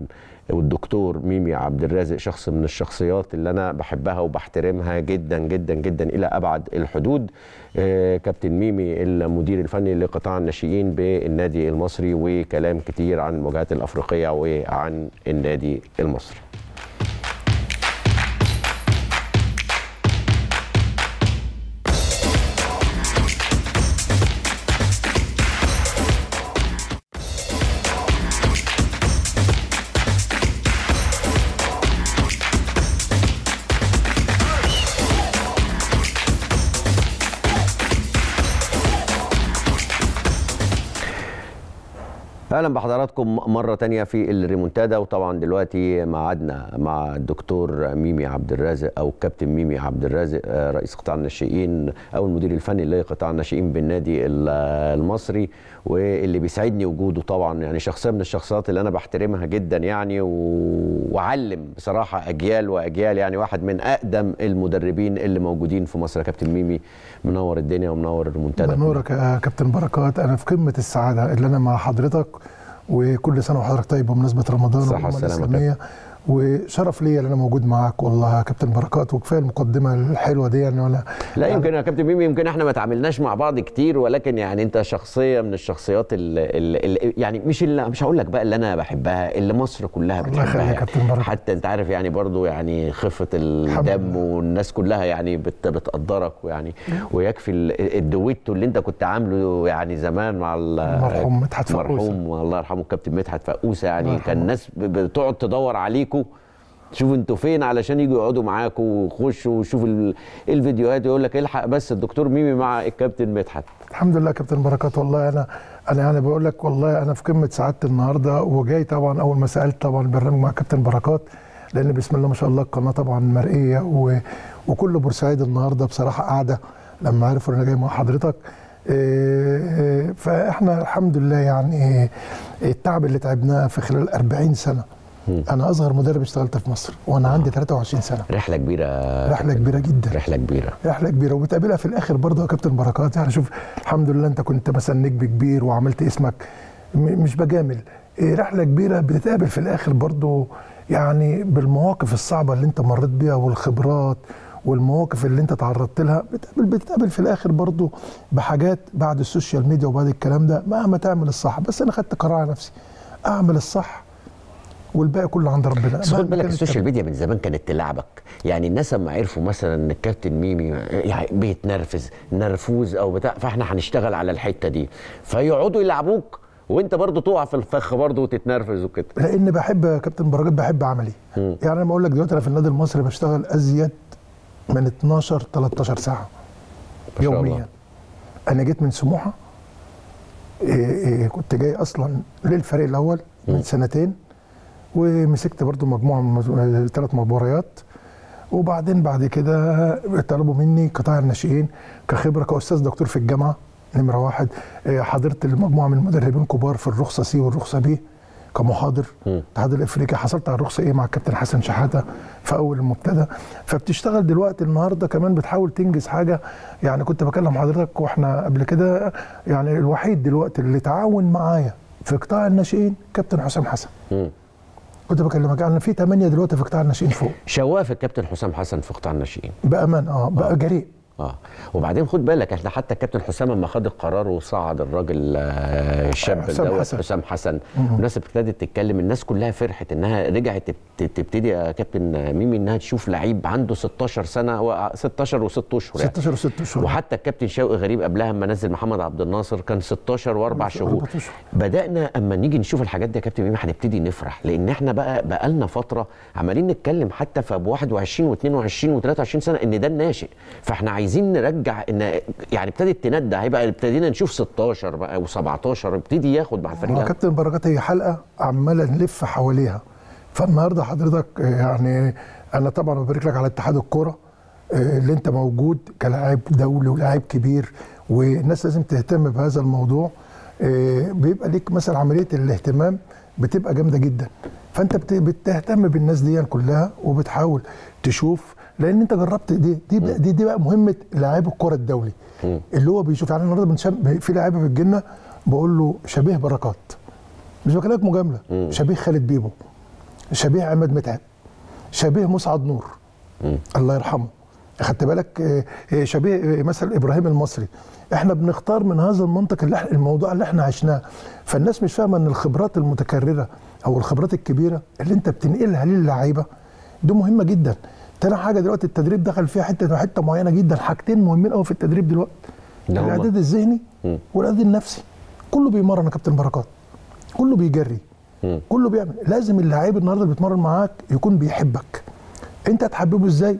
Speaker 1: والدكتور ميمي عبد الرازق شخص من الشخصيات اللي أنا بحبها وبحترمها جدا جدا جدا إلى أبعد الحدود. آه كابتن ميمي المدير الفني لقطاع الناشئين بالنادي المصري وكلام كتير عن المواجهات الأفريقية وعن النادي المصري. أهلا بحضراتكم مرة تانية في الريمونتادا وطبعا دلوقتي معادنا مع الدكتور ميمي عبد الرازق أو كابتن ميمي عبد الرازق رئيس قطاع الناشئين أو المدير الفني لقطاع الناشئين بالنادي المصري واللي بيسعدني وجوده طبعا. يعني شخصية من الشخصيات اللي أنا بحترمها جدا يعني وعلم بصراحة أجيال وأجيال يعني واحد من أقدم المدربين اللي موجودين في مصر. يا كابتن ميمي منور الدنيا ومنور الريمونتادا.
Speaker 3: بنورك يا كابتن بركات. أنا في قمة السعادة اللي أنا مع حضرتك وكل سنة وحضرتك طيب بمناسبه رمضان
Speaker 1: صحة
Speaker 3: الإسلامية. وشرف ليا إن أنا موجود معاك والله يا كابتن بركات وكفاية المقدمة الحلوة دي يعني ولا
Speaker 1: لا يمكن يا كابتن ميمي يمكن إحنا ما تعاملناش مع بعض كتير ولكن يعني أنت شخصية من الشخصيات اللي, يعني مش اللي مش هقول لك بقى اللي أنا بحبها اللي مصر كلها
Speaker 3: الله يخليك يا كابتن بركات.
Speaker 1: حتى أنت عارف يعني برضو يعني خفه الدم والناس كلها يعني بت بتقدرك ويعني ويكفي الدويتو اللي أنت كنت عامله يعني زمان مع
Speaker 3: المرحوم مدحت فقوسه
Speaker 1: مرحوم الله يرحمه الكابتن مدحت فقوسه يعني كان الناس بتقعد تدور عليكم شوفوا أنتوا فين علشان يجوا يقعدوا معاكم ويخشوا ويشوفوا الفيديوهات يقول لك الحق بس الدكتور ميمي مع الكابتن مدحت.
Speaker 3: الحمد لله كابتن بركات والله أنا أنا يعني بقول لك والله أنا في قمة سعادتي النهارده وجاي طبعا أول ما سألت طبعا البرنامج مع كابتن بركات لأن بسم الله ما شاء الله القناة طبعا مرئية و... وكل بورسعيد النهارده بصراحة قاعدة لما عرفوا إن أنا جاي مع حضرتك. إيه، فإحنا الحمد لله يعني التعب اللي تعبناه في خلال 40 سنة أنا أصغر مدرب اشتغلت في مصر وأنا عندي 23 سنة.
Speaker 1: رحلة كبيرة
Speaker 3: رحلة كبيرة جدا.
Speaker 1: رحلة كبيرة.
Speaker 3: رحلة كبيرة وبتقابلها في الآخر برضه يا كابتن بركات. يعني شوف الحمد لله أنت كنت مثلا نجم كبير وعملت اسمك مش بجامل. إيه، رحلة كبيرة بتتقابل في الآخر برضه يعني بالمواقف الصعبة اللي أنت مريت بيها والخبرات والمواقف اللي أنت تعرضت لها. بتقابل بتتقابل في الآخر برضه بحاجات بعد ال social media وبعد الكلام ده مهما تعمل الصح. بس أنا خدت قرار على نفسي أعمل الصح والباقي كله عند ربنا.
Speaker 1: بس خد بالك
Speaker 3: ال
Speaker 1: social media من زمان كانت تلعبك. يعني الناس لما عرفوا مثلا إن الكابتن ميمي يعني بيتنرفز نرفوز أو بتاع فإحنا هنشتغل على الحتة دي. فيقعدوا يلعبوك وإنت برضو تقع في الفخ برضو وتتنرفز وكده.
Speaker 3: لأن بحب يا كابتن بركات بحب عملي.
Speaker 1: مم.
Speaker 3: يعني أنا بقول لك دلوقتي أنا في النادي المصري بشتغل أزيد من 12 13
Speaker 1: ساعة الله.
Speaker 3: يوميا. أنا جيت من سموحة. إيه إيه كنت جاي أصلا للفريق الأول من سنتين. ومسكت برضو مجموعة من ثلاث مباريات. وبعدين بعد كده طلبوا مني قطاع الناشئين كخبرة كأستاذ دكتور في الجامعة نمرة واحد إيه، حضرت المجموعة من المدربين كبار في الرخصة سي والرخصة بي كمحاضر. الاتحاد الإفريقي حصلت على الرخصة إيه مع الكابتن حسن شحاتة في أول المبتدأ. فبتشتغل دلوقتي النهارده كمان بتحاول تنجز حاجة. يعني كنت بكلم حضرتك وإحنا قبل كده يعني الوحيد دلوقتي اللي تعاون معايا في قطاع الناشئين كابتن حسام حسن. كنت بكلمك يعني في ثمانيه دلوقتي في قطاع الناشئين فوق.
Speaker 1: شواف الكابتن حسام حسن في قطاع الناشئين.
Speaker 3: بأمان آه بقى جريء.
Speaker 1: آه. وبعدين خد بالك إحنا حتى الكابتن حسام لما خد القرار وصعد الراجل آه، الشاب
Speaker 3: حسام
Speaker 1: دوت
Speaker 3: حسن.
Speaker 1: حسام حسن. والناس ابتدت تتكلم الناس كلها فرحت إنها رجعت تبت- تبتدي يا كابتن ميمي إنها تشوف لعيب عنده 16 سنة و 16 و6 أشهر يعني.
Speaker 3: 16 و6 شهور
Speaker 1: وحتى الكابتن شوقي غريب قبلها اما نزل محمد عبد الناصر كان 16 وأربع شهور.
Speaker 3: أربع أشهر.
Speaker 1: بدأنا أما نيجي نشوف الحاجات دي يا كابتن ميمي هنبتدي نفرح. لأن إحنا بقى بقى لنا فترة عمالين نتكلم حتى في أبو 21 و22 و23 سنة إن ده الناشئ. فإحنا عايزين نرجع إن يعني ابتدت تندى هيبقى ابتدينا نشوف 16 بقى و17 ابتدي ياخد مع الفريق.
Speaker 3: كابتن بركات هي حلقة عمالة نلف حواليها. فالنهاردة حضرتك يعني أنا طبعا ببارك لك على اتحاد الكورة آه، اللي أنت موجود كلاعب دولي ولاعب كبير والناس لازم تهتم بهذا الموضوع. آه، بيبقى ليك مثلا عملية الاهتمام بتبقى جامدة جدا. فأنت بت- بتهتم بالناس دي كلها وبتحاول تشوف لأن انت جربت دي دي بقى- دي, دي بقى مهمة لاعب الكرة الدولي. اللي هو بيشوف يعني النهارده بنشم في في الجنة بقول له شبيه بركات. مش بكلمك مجاملة. شبيه خالد بيبو. شبيه عماد متعب. شبيه مسعد نور. الله يرحمه. خدت بالك؟ آه، آه، شبيه آه، مثلا إبراهيم المصري. إحنا بنختار من هذا المنطق اللي الموضوع اللي إحنا عشناه. فالناس مش فاهمة إن الخبرات المتكررة أو الخبرات الكبيرة اللي أنت بتنقلها للعيبة دي مهمة جدا. تاني حاجة دلوقتي التدريب دخل فيها حتة حتة معينة جدا. حاجتين مهمين قوي في التدريب دلوقتي؟ الإعداد الذهني. والإعداد النفسي. كله بيمرن يا كابتن بركات. كله بيجري.
Speaker 1: مم.
Speaker 3: كله بيعمل. لازم اللعيب النهارده اللي بيتمرن معاك يكون بيحبك. أنت هتحببه إزاي؟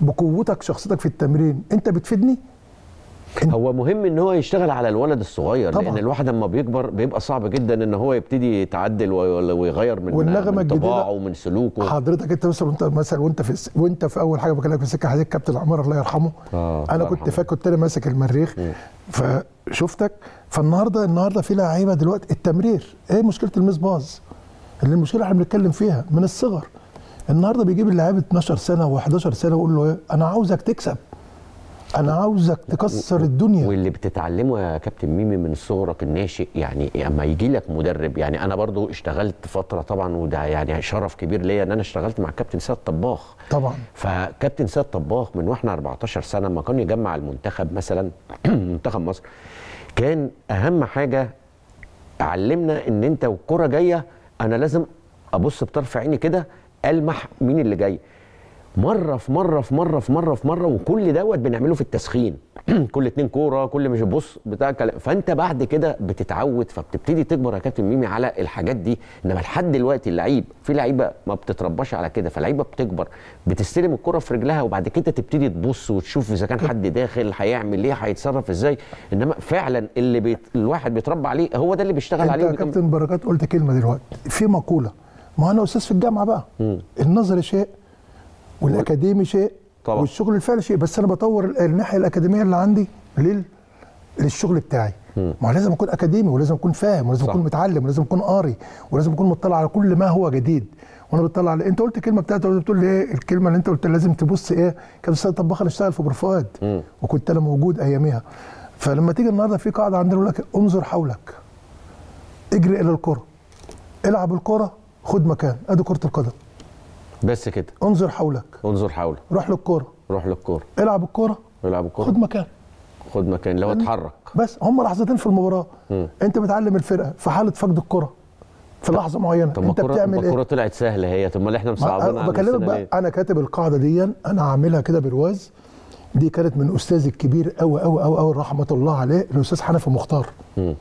Speaker 3: بقوتك شخصيتك في التمرين. أنت بتفيدني؟
Speaker 1: هو مهم إن هو يشتغل على الولد الصغير
Speaker 3: طبعاً.
Speaker 1: لأن الواحد لما بيكبر بيبقى صعب جدا إن هو يبتدي يتعدل وي- ويغير من
Speaker 3: والنغمة
Speaker 1: من طباعه ومن سلوكه.
Speaker 3: حضرتك أنت مثلا وأنت مثلا وأنت في وأنت في أول حاجة بكلمك في السكة حضرتك كابتن عمار الله يرحمه.
Speaker 1: آه،
Speaker 3: أنا
Speaker 1: الله
Speaker 3: كنت. فاكر كنت أنا ماسك المريخ فشفتك. فالنهاردة النهارده في لعيبة دلوقتي التمرير. إيه مشكلة ال miss pass اللي المشكلة إحنا بنتكلم فيها من الصغر. النهارده بيجيب اللاعب 12 سنة و11 سنة ويقول له إيه؟ أنا عاوزك تكسب. أنا عاوزك تكسر الدنيا.
Speaker 1: واللي بتتعلمه يا كابتن ميمي من صغرك الناشئ يعني أما يجي لك مدرب يعني أنا برضو اشتغلت فترة طبعا وده يعني شرف كبير ليا إن أنا اشتغلت مع الكابتن سيد طباخ.
Speaker 3: طبعا.
Speaker 1: فكابتن سيد طباخ من وإحنا 14 سنة لما كان يجمع المنتخب مثلا [clears throat] منتخب مصر كان أهم حاجة علمنا إن أنت والكره جاية أنا لازم أبص بطرف عيني كده ألمح مين اللي جاي. مرة في مرة في مرة في مرة في مرة وكل دوت بنعمله في التسخين. [clears throat] كل اتنين كورة كل مش بص بتاع كلام فأنت بعد كده بتتعود فبتبتدي تكبر يا كابتن ميمي على الحاجات دي. إنما لحد دلوقتي اللعيب في لعيبة ما بتترباش على كده فلعيبة بتكبر بتستلم الكره في رجلها وبعد كده تبتدي تبص وتشوف إذا كان حد داخل هيعمل إيه هيتصرف إزاي. إنما فعلا اللي بيت الواحد بيتربى عليه هو ده اللي بيشتغل
Speaker 3: أنت
Speaker 1: عليه.
Speaker 3: يا
Speaker 1: وبيكمل.
Speaker 3: كابتن بركات قلت كلمة دلوقتي في مقولة ما أنا أستاذ في الجامعة بقى. النظري شيء والأكاديمي شيء
Speaker 1: طبعا.
Speaker 3: والشغل الفعلي شيء بس أنا بطور ال- الناحية الأكاديمية اللي عندي لل للشغل بتاعي. ما لازم أكون أكاديمي ولازم أكون فاهم ولازم
Speaker 1: صح.
Speaker 3: اكون متعلم ولازم أكون قاري ولازم أكون مطلع على كل ما هو جديد. وأنا بطلع على أنت قلت كلمه بتاعتك بتقول لي إيه؟ الكلمة اللي أنت قلت لازم تبص إيه؟ كان أستاذ طباخ أنا اشتغل في بروفاد وكنت أنا موجود أياميها. فلما تيجي النهارده في قاعدة عندنا يقول لك انظر حولك. اجري إلى الكرة. العب الكرة خد مكان. أدي كرة القدم.
Speaker 1: بس كده.
Speaker 3: انظر حولك.
Speaker 1: انظر حولك.
Speaker 3: روح للكره
Speaker 1: روح للكورة.
Speaker 3: العب الكره
Speaker 1: العب الكورة.
Speaker 3: خد مكان.
Speaker 1: خد مكان. لو اتحرك.
Speaker 3: بس هم لحظتين في المباراة.
Speaker 1: مم.
Speaker 3: انت بتعلم الفرقة في حالة فقد الكره في لحظة معينة.
Speaker 1: طب
Speaker 3: انت
Speaker 1: الكوره
Speaker 3: بتعمل إيه؟
Speaker 1: الكوره طلعت سهلة هي. طب ما إحنا مصعبينها
Speaker 3: بكلمك بقى.
Speaker 1: ليه؟
Speaker 3: أنا كاتب القاعدة دي. أنا عاملها كده برواز. دي كانت من استاذي الكبير قوي قوي قوي قوي رحمة الله عليه الأستاذ حنفي مختار.
Speaker 1: مم.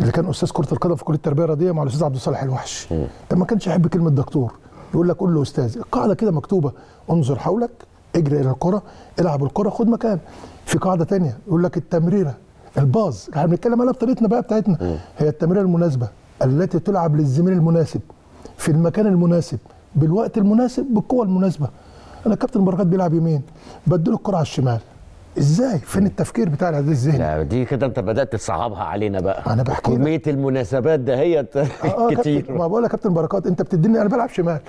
Speaker 3: اللي كان أستاذ كرة القدم في كلية التربية الرياضية مع الأستاذ عبد الصالح الوحش. ده ما كانش يحب كلمة دكتور. يقول لك قول له أستاذ القاعده كده مكتوبة انظر حولك اجري إلى الكرة العب الكرة خد مكان. في قاعدة تانية يقول لك التمريرة الباز إحنا بنتكلم عليها بطريقتنا بقى بتاعتنا. هي التمريرة المناسبة التي تلعب للزميل المناسب في المكان المناسب بالوقت المناسب بالقوة المناسبة. أنا كابتن بركات بيلعب يمين بديله الكرة على الشمال. إزاي؟ فين التفكير بتاع الاعداد الذهني
Speaker 1: لا دي كده انت بدأت تصعبها علينا بقى.
Speaker 3: أنا بحكي.
Speaker 1: كمية المناسبات دهيت
Speaker 3: آه [laughs] كابتن
Speaker 1: كتير.
Speaker 3: ما بقول لك كابتن بركات أنت بتديني أنا بلعب شمال.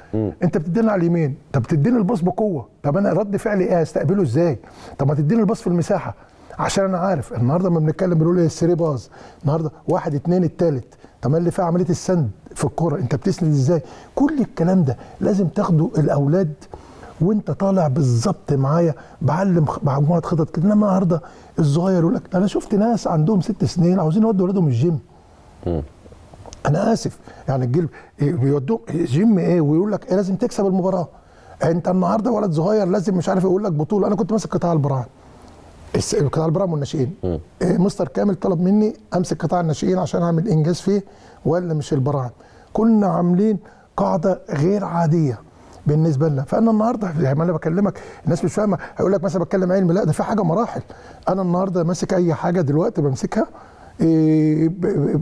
Speaker 3: أنت بتديني على اليمين. طب بتديني الباص بقوة. طب أنا رد فعلي إيه؟ هستقبله إزاي؟ طب ما تديني الباص في المساحة. عشان أنا عارف النهارده لما بنتكلم بنقول إيه؟ السري باص. النهارده واحد اتنين التالت. طب اللي فيها عملية السند في الكورة. أنت بتسند إزاي؟ كل الكلام ده لازم تاخده الأولاد وانت طالع بالظبط معايا بعلم مجموعة خطط كده. إنما النهارده الصغير يقول لك أنا شفت ناس عندهم ست سنين عاوزين يودوا ولادهم الجيم. أنا آسف. يعني الجيل إيه بيودوه جيم إيه؟ ويقول لك إيه لازم تكسب المباراة. أنت النهارده ولد صغير لازم مش عارف يقول لك بطولة. أنا كنت ماسك قطاع البراعم. قطاع البراعم والناشئين. إيه مستر كامل طلب مني أمسك قطاع الناشئين عشان أعمل إنجاز فيه ولا مش البراعم. كنا عاملين قاعدة غير عادية. بالنسبة لنا. فأنا النهارده زي ما أنا بكلمك الناس مش فاهمة. هيقول لك مثلا بتكلم علم لا ده في حاجة مراحل. أنا النهارده ماسك أي حاجة دلوقتي بمسكها إيه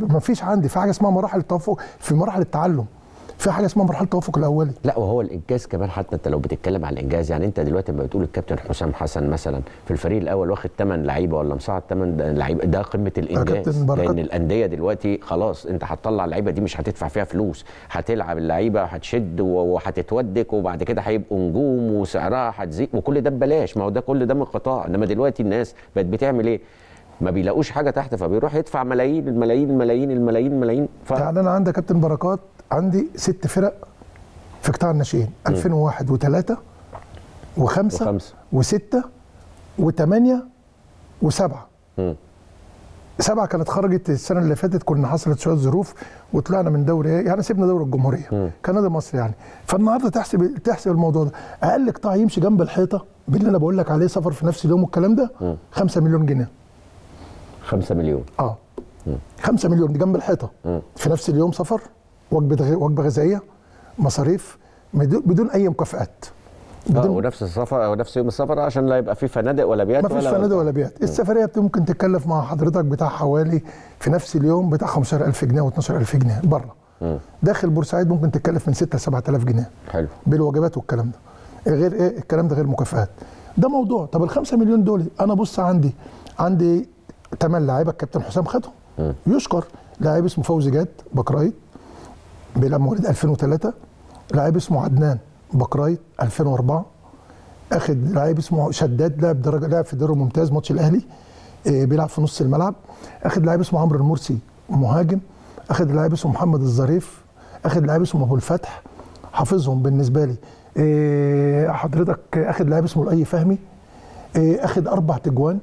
Speaker 3: ما فيش عندي. في حاجة اسمها مراحل التوافق في مراحل التعلم. في حاجة اسمها مرحلة التوافق الأولي.
Speaker 1: لا وهو الإنجاز كمان حتى أنت لو بتتكلم على الإنجاز يعني أنت دلوقتي لما بتقول الكابتن حسام حسن مثلا في الفريق الأول واخد 8 لعيبة ولا مساعد 8 لعيبه ده
Speaker 3: قمة الإنجاز.
Speaker 1: لأن الأندية دلوقتي خلاص أنت هتطلع اللعيبة دي مش هتدفع فيها فلوس. هتلعب اللعيبة هتشد وهتتودك وبعد كده هيبقوا نجوم وسعرها هتزيد وكل ده ببلاش. ما هو ده كل ده من القطاع إنما دلوقتي الناس بقت بتعمل إيه؟ ما بيلاقوش حاجة تحت فبيروح يدفع ملايين الملايين الملايين الملايين الملايين. ف...
Speaker 3: يعني أنا عندي كابتن بركات عندي ست فرق في قطاع الناشئين 2001 و3 و5
Speaker 1: وخمسة.
Speaker 3: و6 و8 و7
Speaker 1: مم.
Speaker 3: سبعة كانت خرجت السنة اللي فاتت كنا حصلت شوية ظروف وطلعنا من دوري إيه يعني سيبنا دوري الجمهورية كان نادي مصر يعني. فالنهاردة تحسب تحسب الموضوع ده. أقل قطاع يمشي جنب الحيطة باللي أنا بقول لك عليه سفر في نفس اليوم والكلام ده 5 مليون جنيه.
Speaker 1: 5 مليون.
Speaker 3: آه. 5 مليون دي جنب الحيطة. في نفس اليوم سفر وجبة وجبة غذائية مصاريف بدون أي مكافآت.
Speaker 1: آه
Speaker 3: بدون
Speaker 1: ونفس السفر ونفس يوم السفر عشان لا يبقى في فنادق ولا بيات
Speaker 3: ما فيش فنادق ولا بيات. السفرية بت- ممكن تتكلف مع حضرتك بتاع حوالي في نفس اليوم بتاع 15000 جنيه و12000 جنيه بره. داخل بورسعيد ممكن تتكلف من 6 ل 7000 جنيه.
Speaker 1: حلو.
Speaker 3: بالوجبات والكلام ده. غير إيه الكلام ده غير مكافآت. ده موضوع. طب ال 5 مليون دول أنا بص عندي عندي ثمان لعيبه الكابتن حسام خدهم يشكر لاعب اسمه فوزي جاد back right بيلعب مواليد 2003 لاعب اسمه عدنان back right 2004 آخد لاعب اسمه شداد لاعب درجة لاعب في الدوري الممتاز ماتش الأهلي إيه بيلعب في نص الملعب. آخد لاعب اسمه عمرو المرسي مهاجم. آخد لاعب اسمه محمد الظريف. آخد لاعب اسمه أبو الفتح. حافظهم بالنسبة لي. إيه حضرتك آخد لاعب اسمه الاي فهمي. إيه آخد أربع تجوان.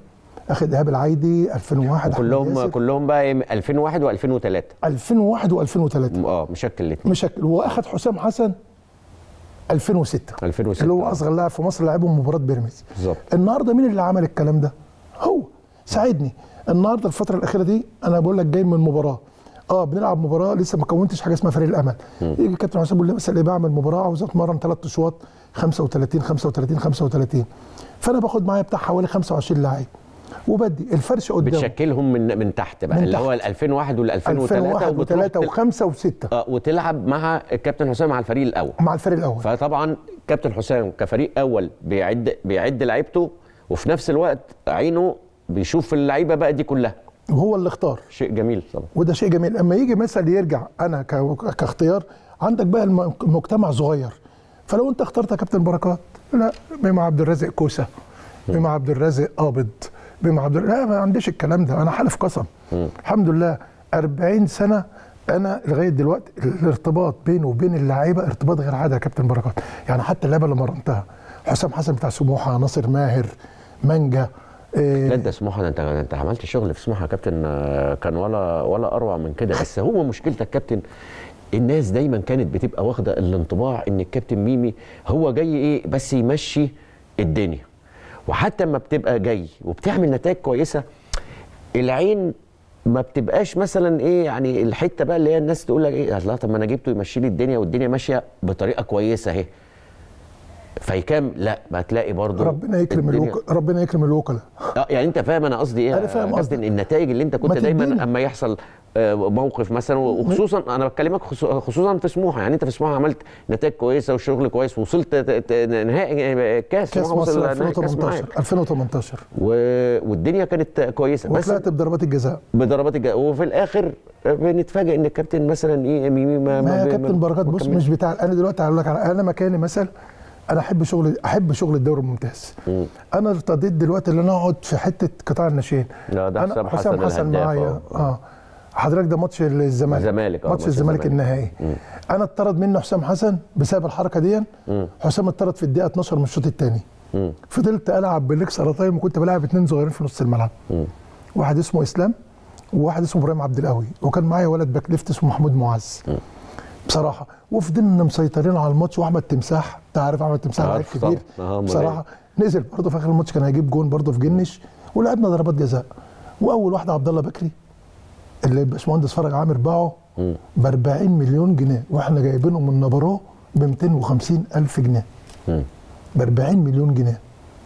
Speaker 3: اخد ايهاب العايدي 2001 أحمد
Speaker 1: كلهم. كلهم بقى إيه، 2001 و2003
Speaker 3: 2001 و2003
Speaker 1: آه مشكل الاثنين
Speaker 3: مشكل. واخد حسام حسن 2006
Speaker 1: 2006
Speaker 3: اللي هو أصغر لاعب في مصر لعبهم مباراة بيراميدز.
Speaker 1: بالظبط.
Speaker 3: النهارده مين اللي عمل الكلام ده؟ هو. ساعدني. النهارده الفترة الأخيرة دي أنا بقول لك جاي من مباراة. آه بنلعب مباراة لسه ما كونتش حاجة اسمها فريق الأمل. يجي الكابتن حسام يقول لي مثلا اللي بعمل مباراة عاوز أتمرن ثلاث اشواط 35 35 35 فأنا باخد معايا بتاع حوالي 25 لاعب. وبدي الفرش قدامه.
Speaker 1: بتشكلهم من من تحت بقى
Speaker 3: من
Speaker 1: اللي هو
Speaker 3: تحت.
Speaker 1: ال 2001 وال 2003
Speaker 3: 2001 و3 و5 و6
Speaker 1: آه وتلعب مع الكابتن حسام مع الفريق الأول.
Speaker 3: مع الفريق الأول.
Speaker 1: فطبعا كابتن حسام كفريق أول بيعد بيعد لعيبته وفي نفس الوقت عينه بيشوف اللعيبة بقى دي كلها.
Speaker 3: وهو اللي اختار.
Speaker 1: شيء جميل طبعا.
Speaker 3: وده شيء جميل. أما يجي مثلا يرجع أنا كاختيار عندك بقى الم- المجتمع صغير. فلو أنت اخترت كابتن بركات لا بما عبد الرازق كوسة بما عبد الرازق قابض بما عبد لا ما عنديش الكلام ده. أنا حالف قسم. الحمد لله. 40 سنة أنا لغاية دلوقتي الارتباط بينه وبين اللعيبة ارتباط غير عادي يا كابتن بركات. يعني حتى اللعيبه اللي مرنتها. حسام حسن بتاع سموحة ناصر ماهر مانجا إيه
Speaker 1: لا ده سموحة ده أنت أنت عملت شغل في سموحة يا كابتن. آه، كان ولا ولا أروع من كده. بس هو مشكلتك كابتن الناس دايما كانت بتبقى واخدة الانطباع إن الكابتن ميمي هو جاي إيه بس يمشي الدنيا. وحتى اما بتبقى جاي وبتعمل نتائج كويسة العين ما بتبقاش مثلا إيه يعني الحتة بقى اللي هي الناس تقول لك إيه لا طب ما أنا جبته يمشي لي الدنيا والدنيا ماشية بطريقة كويسة أهي. فيكام لا ما تلاقي برضه
Speaker 3: ربنا يكرم الوكلاء ربنا يكرم الوكلاء.
Speaker 1: آه يعني انت فاهم أنا قصدي إيه؟
Speaker 3: أنا فاهم.
Speaker 1: كابتن النتائج اللي انت كنت
Speaker 3: ما
Speaker 1: دايما. أما يحصل آه، موقف مثلا وخصوصا أنا بكلمك خصو- خصوصا في سموحة. يعني انت في سموحة عملت نتائج كويسة وشغل كويس وصلت ت- ت- نهائي كاس
Speaker 3: كاس مصر
Speaker 1: نهائي كاس
Speaker 3: 2018
Speaker 1: معاك.
Speaker 3: 2018
Speaker 1: و... والدنيا كانت كويسة. بس
Speaker 3: وطلعت بضربات الجزاء.
Speaker 1: بضربات الجزاء. وفي الآخر بنتفاجئ إن الكابتن مثلا إيه ميمي ما
Speaker 3: ما يا
Speaker 1: بي-
Speaker 3: كابتن بركات
Speaker 1: ما
Speaker 3: بص. مش بتاع أنا دلوقتي هقول لك أنا مكاني مثل أنا أحب شغل أحب شغل الدوري الممتاز.
Speaker 1: مم.
Speaker 3: أنا ارتضيت دلوقتي إن أنا أقعد في حتة قطاع الناشئين.
Speaker 1: لا، ده
Speaker 3: أنا
Speaker 1: حسام
Speaker 3: حسام
Speaker 1: حسن
Speaker 3: حسن
Speaker 1: الهداف،
Speaker 3: معايا.
Speaker 1: آه.
Speaker 3: آه. حضرتك ده ماتش الزمالك
Speaker 1: الزمالك، آه،
Speaker 3: ماتش الزمالك
Speaker 1: الزمالك.
Speaker 3: النهائي. أنا اتطرد منه حسام حسن بسبب الحركة دي حسام اتطرد في الدقيقة 12 من الشوط الثاني
Speaker 1: مم.
Speaker 3: فضلت ألعب بال extra time وكنت بلعب اثنين صغيرين في نص الملعب. واحد اسمه إسلام وواحد اسمه إبراهيم عبد القوي وكان معايا ولد back left اسمه محمود معز. بصراحة وفضلنا مسيطرين على الماتش. وأحمد تمساح انت عارف احمد تمساح لعيب
Speaker 1: عارف
Speaker 3: كبير بصراحة نزل برضه في آخر الماتش كان هيجيب جون برضه في جنش ولعبنا ضربات جزاء. وأول واحدة عبد الله بكري اللي باشمهندس فرج عامر باعه ب 40 مليون جنيه وإحنا جايبينه من نبرو ب 250 ألف جنيه. ب 40 مليون جنيه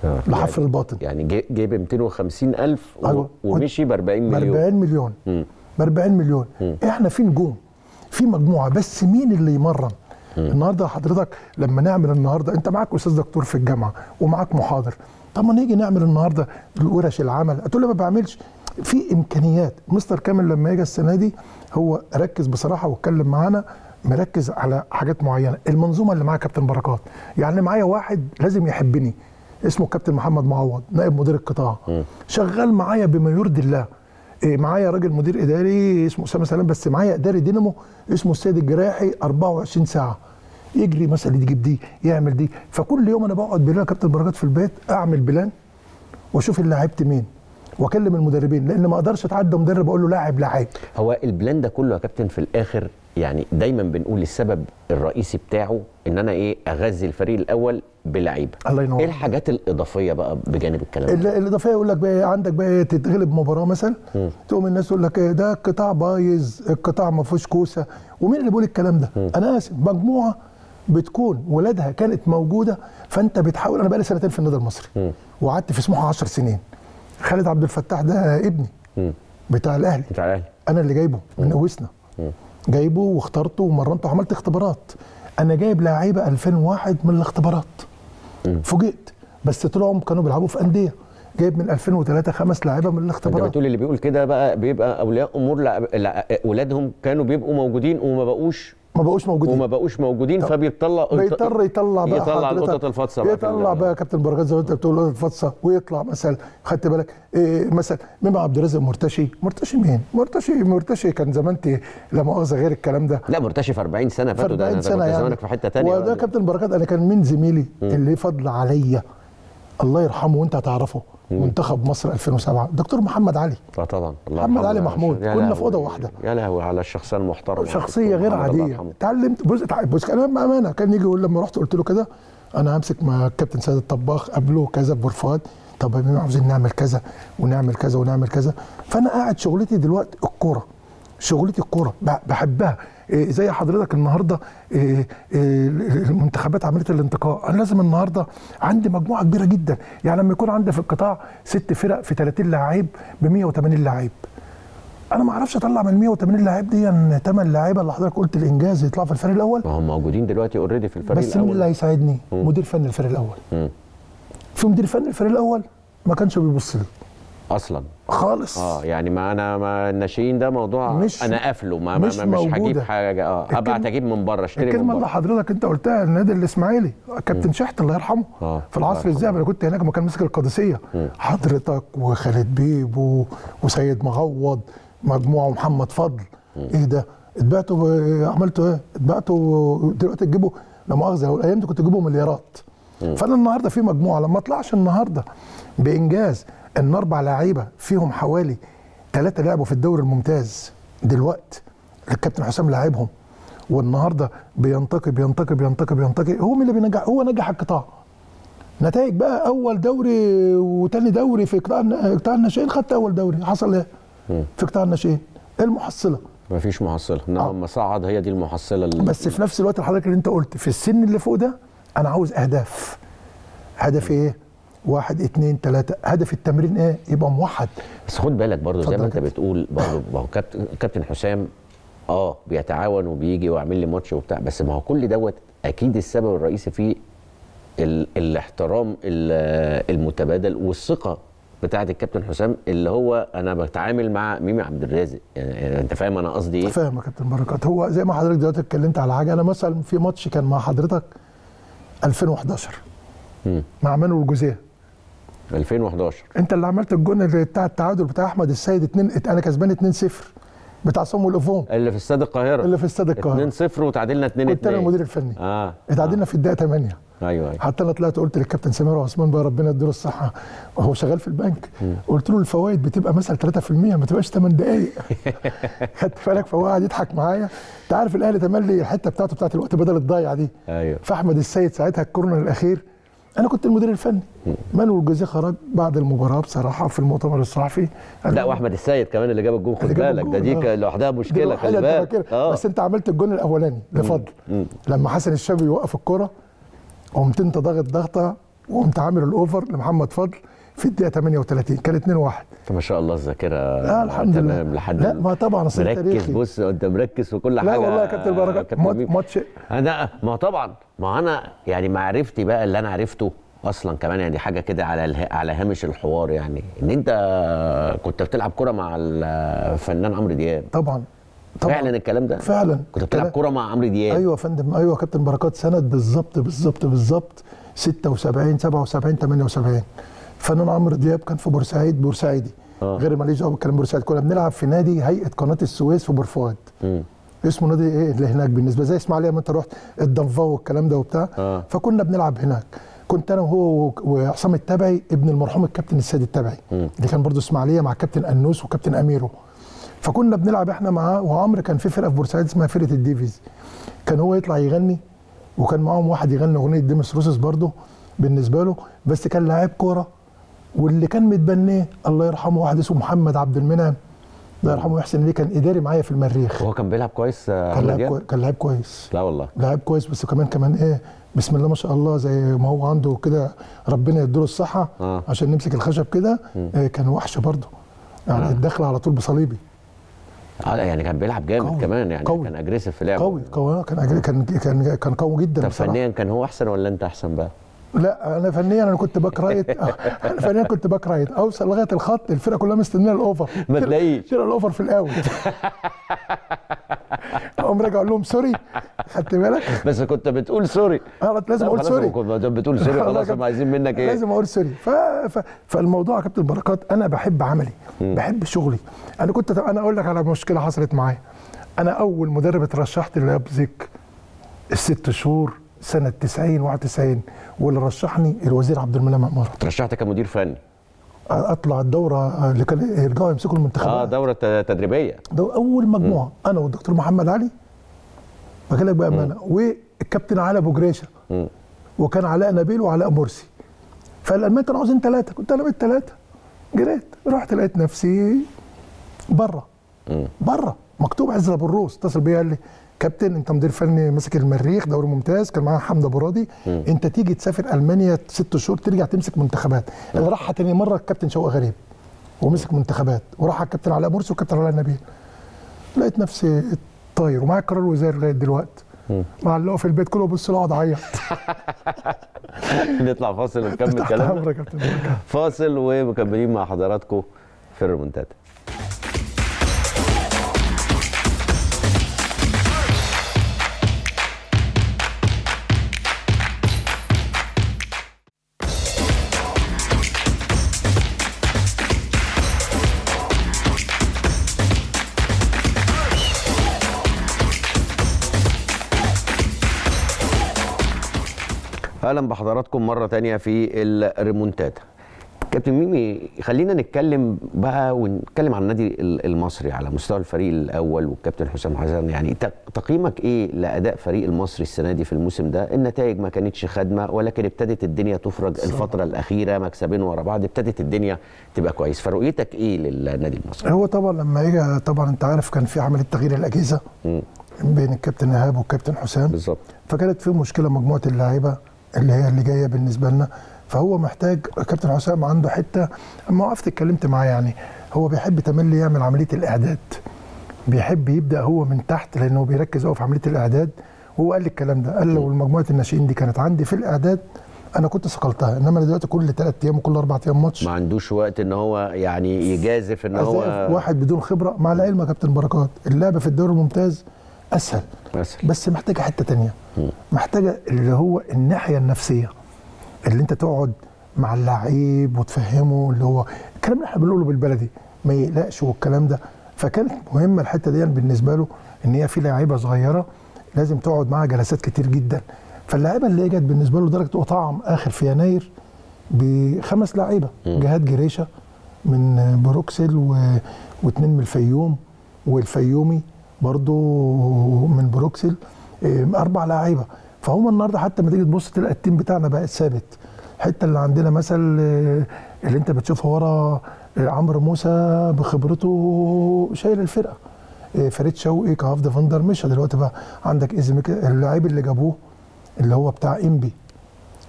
Speaker 1: آه.
Speaker 3: لحفر الباطن.
Speaker 1: يعني جايب 250 ألف و...
Speaker 3: أيوة.
Speaker 1: ومشي ب 40
Speaker 3: ب
Speaker 1: مليون.
Speaker 3: 40 مليون. ب 40 مليون. إحنا في نجوم في مجموعة بس مين اللي يمرن؟ النهارده حضرتك لما نعمل النهارده انت معاك أستاذ دكتور في الجامعة ومعاك محاضر طب ما نيجي نعمل النهارده ورش العمل؟ هتقول لي ما بعملش. في إمكانيات. مستر كامل لما يجي السنة دي هو ركز بصراحة واتكلم معانا مركز على حاجات معينة. المنظومة اللي معايا كابتن بركات. يعني معايا واحد لازم يحبني اسمه كابتن محمد معوض نائب مدير القطاع. شغال معايا بما يرضي الله. معايا راجل مدير إداري اسمه أسامة سلام بس معايا إداري دينامو اسمه السيد الجراحي 24 ساعة. يجري مثلا يجيب دي يعمل دي. فكل يوم أنا بقعد بالليل كابتن بركات في البيت أعمل plan وأشوف اللي لعبت مين. واكلم المدربين لأن ما أقدرش اتعدى مدرب أقول له لاعب لاعب.
Speaker 1: هو ال plan ده كله يا كابتن في الآخر يعني دايما بنقول السبب الرئيسي بتاعه إن أنا إيه أغذي الفريق الأول بلعيبة.
Speaker 3: الله ينور.
Speaker 1: إيه الحاجات الإضافية بقى بجانب الكلام ده؟
Speaker 3: ال- الإضافية يقول لك بقى عندك بقى إيه، تتغلب مباراة مثلا تقوم الناس تقول لك إيه، ده القطاع بايظ القطاع ما فيهوش كوسة. ومين اللي بيقول الكلام ده؟ أنا آسف مجموعة بتكون ولادها كانت موجودة فأنت بتحاول أنا بقى لي سنتين في النادي المصري وقعدت في سموحة 10 سنين. خالد عبد الفتاح ده ابني
Speaker 1: مم.
Speaker 3: بتاع الأهلي.
Speaker 1: بتاع الأهلي.
Speaker 3: أنا اللي جايبه من أوسنا. جايبه واخترته ومرنته وعملت اختبارات. أنا جايب لعيبة 2001 من الاختبارات. فوجئت. بس طلعوا كانوا بيلعبوا في أندية. جايب من 2003 خمس لعيبة من
Speaker 1: أنت
Speaker 3: الاختبارات.
Speaker 1: بتقول اللي بيقول كده بقى بيبقى أولياء أمور لع- لع- ولادهم كانوا بيبقوا موجودين وما بقوش
Speaker 3: ما بقوش موجودين.
Speaker 1: وما بقوش موجودين فبيطلع
Speaker 3: بيضطر يطلع بقى
Speaker 1: يطلع القطط الفاطسه بقى.
Speaker 3: يطلع بقى كابتن برغاز زي ما انت بتقول القطط الفاطسه ويطلع مثلا خدت بالك؟ إيه مثلا مين عبد الرازق مرتشي. مرتشي مين؟ مرتشي مرتشي كان زمان ت- لا مؤاخذة غير الكلام ده.
Speaker 1: لا مرتشي في 40
Speaker 3: سنة
Speaker 1: فاتوا ده
Speaker 3: 40
Speaker 1: أنا
Speaker 3: سنة
Speaker 1: كنت
Speaker 3: يعني.
Speaker 1: زمانك في حتة ثانية
Speaker 3: وده كابتن بركات أنا كان من زميلي اللي فضل عليا. الله يرحمه وأنت هتعرفه. منتخب مصر 2007 دكتور محمد علي
Speaker 1: آه طبعا الله
Speaker 3: محمد. علي محمود.
Speaker 1: يا
Speaker 3: كنا. في أوضة واحدة.
Speaker 1: يا لهوي على الشخصية المحترمة
Speaker 3: شخصية غير
Speaker 1: عادية.
Speaker 3: اتعلمت بص بص كلام بأمانة كان يجي يقول لما رحت قلت له كده أنا همسك مع الكابتن سيد الطباخ قبله كذا بورفؤاد طب يا ميمي عاوزين نعمل كذا ونعمل كذا ونعمل كذا فأنا قاعد شغلتي دلوقتي الكورة شغلتي الكورة بحبها زي حضرتك النهارده إيه إيه المنتخبات عمليه الانتقاء. أنا لازم النهارده عندي مجموعة كبيرة جدا. يعني لما يكون عندي في القطاع ست فرق في 30 لاعب ب 180 لاعب. أنا ما أعرفش أطلع من 180 لاعب دي 8 لعيبه اللي حضرتك قلت الإنجاز يطلعوا في الفريق الأول.
Speaker 1: ما هم موجودين دلوقتي اوريدي في الفريق
Speaker 3: بس مين اللي
Speaker 1: الأول
Speaker 3: هيساعدني مدير فني الفريق الأول.
Speaker 1: مم.
Speaker 3: في مدير فني الفريق الأول ما كانش بيبص لي
Speaker 1: أصلا.
Speaker 3: خالص.
Speaker 1: آه يعني ما أنا ما الناشئين ده موضوع
Speaker 3: مش-
Speaker 1: أنا قافله ما
Speaker 3: مش
Speaker 1: ما- مش هجيب. حاجة. آه ابعت أجيب من بره أشتري من
Speaker 3: الكلمة اللي
Speaker 1: بره
Speaker 3: حضرتك أنت قلتها النادي الإسماعيلي كابتن شحت الله يرحمه
Speaker 1: آه،
Speaker 3: في العصر. الذهبي. أنا كنت هناك لما كان ماسك القادسية. حضرتك وخالد بيب وسيد مغوض مجموعة ومحمد فضل. إيه ده؟ اتبعتوا ب- عملتوا إيه؟ اتبعتوا دلوقتي تجيبوا؟ لا مؤاخذة الأيام دي كنت تجيبوا مليارات. فأنا النهارده في مجموعة لما اطلعش النهارده بإنجاز ان أربع لعيبه فيهم حوالي ثلاثة لعبوا في الدوري الممتاز دلوقتي الكابتن حسام لاعبهم والنهارده بينتقي بينتقي بينتقي بينتقي هو اللي بينجح هو نجح القطاع. نتائج بقى أول دوري وتاني دوري في قطاع قطاع الناشئين خدت أول دوري حصل إيه؟ في قطاع الناشئين. المحصلة.
Speaker 1: ما فيش محصلة. انما
Speaker 3: آه.
Speaker 1: لما صعد هي دي المحصلة اللي
Speaker 3: بس في نفس الوقت حضرتك اللي أنت قلت في السن اللي فوق ده أنا عاوز أهداف. هدف إيه؟ واحد اتنين تلاتة. هدف التمرين إيه؟ يبقى موحد.
Speaker 1: بس خد بالك برضو زي ما انت. بتقول برضو ما هو كابتن حسام آه بيتعاون وبيجي ويعمل لي ماتش وبتاع بس ما هو كل دوت أكيد السبب الرئيسي فيه ال الاحترام ال- المتبادل والثقة بتاعه الكابتن حسام اللي هو أنا بتعامل مع ميمي عبد الرازق. يعني أنت فاهم أنا قصدي إيه؟
Speaker 3: فاهم يا كابتن بركات. هو زي ما حضرتك دلوقتي اتكلمت على حاجة أنا مثلا في ماتش كان مع حضرتك 2011
Speaker 1: مم.
Speaker 3: مع مانويل جوزيه
Speaker 1: 2011
Speaker 3: انت اللي عملت الجون اللي بتاع التعادل بتاع أحمد السيد 2 أنا كسبان 2-0 بتاع صمو الأفون.
Speaker 1: اللي في استاد القاهرة.
Speaker 3: اللي في استاد القاهرة.
Speaker 1: 2-0 وتعادلنا 2
Speaker 3: كنت أنا المدير الفني.
Speaker 1: آه.
Speaker 3: اتعادلنا في الدقيقة 8
Speaker 1: أيوه أيوه.
Speaker 3: حتى أنا طلعت قلت للكابتن سمير عثمان بقى ربنا يديله الصحة. وهو شغال في البنك. قلت له الفوائد بتبقى مثلا 3% ما تبقاش 8 دقائق [laughs] خدت بالك؟ فهو قاعد يضحك معايا. انت عارف الأهلي تملي الحتة بتاعته بتاعت الوقت بدل الضايع دي.
Speaker 1: أيوه.
Speaker 3: فأحمد السيد ساعتها الكورنر الأخير أنا كنت المدير الفني. مانويل جوزيه خرج بعد المباراة بصراحة في المؤتمر الصحفي
Speaker 1: لا وأحمد السيد كمان اللي جاب الجون خد بالك. ده دي
Speaker 3: آه.
Speaker 1: لوحدها
Speaker 3: مشكلة
Speaker 1: خلي بالك.
Speaker 3: فاكرها. بس أنت عملت الجون الأولاني لفضل. لما حسن الشابي يوقف الكرة قمت أنت ضاغط ضغطة وقمت عامل الأوفر لمحمد فضل. في الدقيقة 38 كان 2 1
Speaker 1: ما شاء الله الذاكرة.
Speaker 3: آه الحمد
Speaker 1: تمام
Speaker 3: لله.
Speaker 1: لحد
Speaker 3: لا ما طبعا أصل
Speaker 1: مركز بص أنت مركز في كل حاجة.
Speaker 3: لا والله يا كابتن مات-
Speaker 1: ميمي.
Speaker 3: ماتش
Speaker 1: أنا ما طبعا. ما أنا يعني معرفتي بقى اللي أنا عرفته أصلا كمان يعني حاجة كده على اله- على هامش الحوار يعني إن أنت كنت بتلعب كورة مع الفنان عمرو دياب.
Speaker 3: طبعا طبعا.
Speaker 1: فعلا الكلام ده؟
Speaker 3: فعلا.
Speaker 1: كنت بتلعب كورة مع عمرو دياب؟
Speaker 3: أيوه يا فندم أيوه يا كابتن بركات سند بالظبط بالظبط بالظبط 76 77 78 فنان عمرو دياب كان في بورسعيد بورسعيدي.
Speaker 1: آه.
Speaker 3: غير ماليش دعوة بالكلام بورسعيد كنا بنلعب في نادي هيئة قناة السويس في بورفؤاد.
Speaker 1: مم.
Speaker 3: اسمه نادي إيه؟ اللي هناك بالنسبة زي إسماعيلية ما أنت رحت الدنفاو والكلام ده وبتاع.
Speaker 1: آه.
Speaker 3: فكنا بنلعب هناك. كنت أنا وهو وعصام التبعي ابن المرحوم الكابتن السيد التبعي اللي كان برضه إسماعيلية مع كابتن أنوس وكابتن أميرو. فكنا بنلعب إحنا معاه وعمرو كان في فرقة في بورسعيد اسمها فرقة الديفيز. كان هو يطلع يغني وكان معاهم واحد يغني أغنية ديميس روسوس برضه بالنسبة له. بس كان لاعب كورة. واللي كان متبنيه الله يرحمه واحد اسمه محمد عبد المنعم. الله يرحمه ويحسن ليه كان إداري معايا في المريخ.
Speaker 1: وهو كان بيلعب كويس آه،
Speaker 3: كان
Speaker 1: عمرو
Speaker 3: لاعب
Speaker 1: دياب
Speaker 3: كوي... كان لاعب كويس.
Speaker 1: لا والله.
Speaker 3: لاعب كويس بس كمان كمان إيه بسم الله ما شاء الله زي ما هو عنده كده ربنا يديله الصحة
Speaker 1: آه.
Speaker 3: عشان نمسك الخشب كده. إيه كان وحش برضه. يعني
Speaker 1: آه.
Speaker 3: الدخل على طول بصليبي.
Speaker 1: آه يعني كان بيلعب جامد
Speaker 3: قوي،
Speaker 1: كمان يعني
Speaker 3: قوي.
Speaker 1: كان aggressive في لعبه.
Speaker 3: قوي قوي. كان aggre- كان كان كان قوي جدا
Speaker 1: طب فنيا كان هو أحسن ولا أنت أحسن بقى؟
Speaker 3: لا أنا فنيا أنا كنت back right [laughs] أنا فنيا كنت back right أوصل لغاية الخط الفرقة كلها مستنية ال
Speaker 1: over.
Speaker 3: ما
Speaker 1: تلاقيش.
Speaker 3: شيل ال over في الأول. [laughs] أقوم راجع أقول لهم sorry خدت بالك؟
Speaker 1: بس كنت بتقول sorry.
Speaker 3: غلط لازم
Speaker 1: لا، أقول
Speaker 3: sorry.
Speaker 1: كنت بتقول
Speaker 3: sorry [laughs]
Speaker 1: خلاص هم عايزين منك إيه؟
Speaker 3: لازم أقول sorry. ف... ف... فالموضوع يا كابتن بركات أنا بحب عملي بحب شغلي. أنا كنت أنا أقول لك على مشكلة حصلت معايا. أنا أول مدرب اترشحت لايبزيج الست شهور. سنة 90 91 واللي رشحني الوزير عبد المنعم عمار
Speaker 1: ترشحت كمدير فني.
Speaker 3: أطلع الدورة اللي كان يرجعوا يمسكوا
Speaker 1: آه
Speaker 3: المنتخبات
Speaker 1: دورة ت- تدريبية.
Speaker 3: ده أول مجموعة أنا والدكتور محمد علي. بكلمك بامانه والكابتن علي أبو
Speaker 1: جريشة.
Speaker 3: وكان علاء نبيل وعلاء مرسي فالألمان كانوا عاوزين ثلاثة كنت أنا ثلاثة جريت رحت لقيت نفسي بره. بره مكتوب عز أبو الروس اتصل بيا قال لي كابتن انت مدير فني ماسك المريخ دوري ممتاز كان معاها حمد أبو راضي. انت تيجي تسافر ألمانيا ست شهور ترجع تمسك منتخبات. اللي راحها تاني مرة الكابتن شوقي غريب ومسك منتخبات وراح على الكابتن علاء مرسي والكابتن علاء نبيل لقيت نفسي طاير ومعايا قرار وزاري لغاية دلوقتي. معلقه في البيت كله بص له اقعد اعيط [laughs]
Speaker 1: نطلع فاصل ونكمل كلامنا. فاصل ومكملين مع حضراتكم في الريمونتادا. أهلا بحضراتكم مرة تانية في الريمونتادا. كابتن ميمي خلينا نتكلم بقى ونتكلم عن النادي ال- المصري على مستوى الفريق الأول والكابتن حسام حسن. يعني تق- تقييمك إيه لأداء فريق المصري السنة دي في الموسم ده؟ النتائج ما كانتش خادمة ولكن ابتدت الدنيا تفرج الفترة الأخيرة مكسبين ورا بعض ابتدت الدنيا تبقى كويس. فرؤيتك إيه للنادي المصري؟
Speaker 3: هو طبعا لما اجى طبعا أنت عارف كان في عملية تغيير الأجهزة
Speaker 1: مم.
Speaker 3: بين الكابتن إيهاب والكابتن حسام.
Speaker 1: بالظبط.
Speaker 3: فكانت في مشكلة مجموعة اللاعيبه اللي هي اللي جاية بالنسبة لنا. فهو محتاج كابتن حسام عنده حتة اما وقفت اتكلمت معاه يعني. هو بيحب تملي يعمل عملية الإعداد. بيحب يبدأ هو من تحت لأنه بيركز قوي في عملية الإعداد. وهو قال لي الكلام ده قال لو مجموعه الناشئين دي كانت عندي في الإعداد أنا كنت صقلتها إنما أنا دلوقتي كل ثلاث أيام وكل أربع أيام ماتش.
Speaker 1: ما عندوش وقت إن هو يعني يجازف إن هو
Speaker 3: واحد بدون خبرة مع العلم يا كابتن بركات. اللعبه في الدوري الممتاز أسهل.
Speaker 1: مثلا
Speaker 3: بس محتاجة حتة تانية. محتاجة اللي هو الناحية النفسية. اللي انت تقعد مع اللعيب وتفهمه اللي هو الكلام اللي إحنا بنقوله بالبلدي ما يقلقش والكلام ده. فكانت مهمه الحتة دي بالنسبة له إن هي في لعيبة صغيرة لازم تقعد معاها جلسات كتير جدا. فاللعيبة اللي اجت بالنسبة له درجة وطعم آخر في يناير بخمس لعيبة. جهاد جريشة من بروكسي. واثنين من الفيوم والفيومي. برضو من بروكسي إيه، أربع لعيبه فهم النهارده حتى لما تيجي تبص تلاقي ال team بتاعنا بقى ثابت. الحتة اللي عندنا مثل آه، اللي انت بتشوفها ورا آه، عمرو موسى بخبرته شايل الفرقة. آه، فريد شوقي ك half defender مشى دلوقتي بقى. عندك ازمك اللاعب اللي جابوه اللي هو بتاع إنبي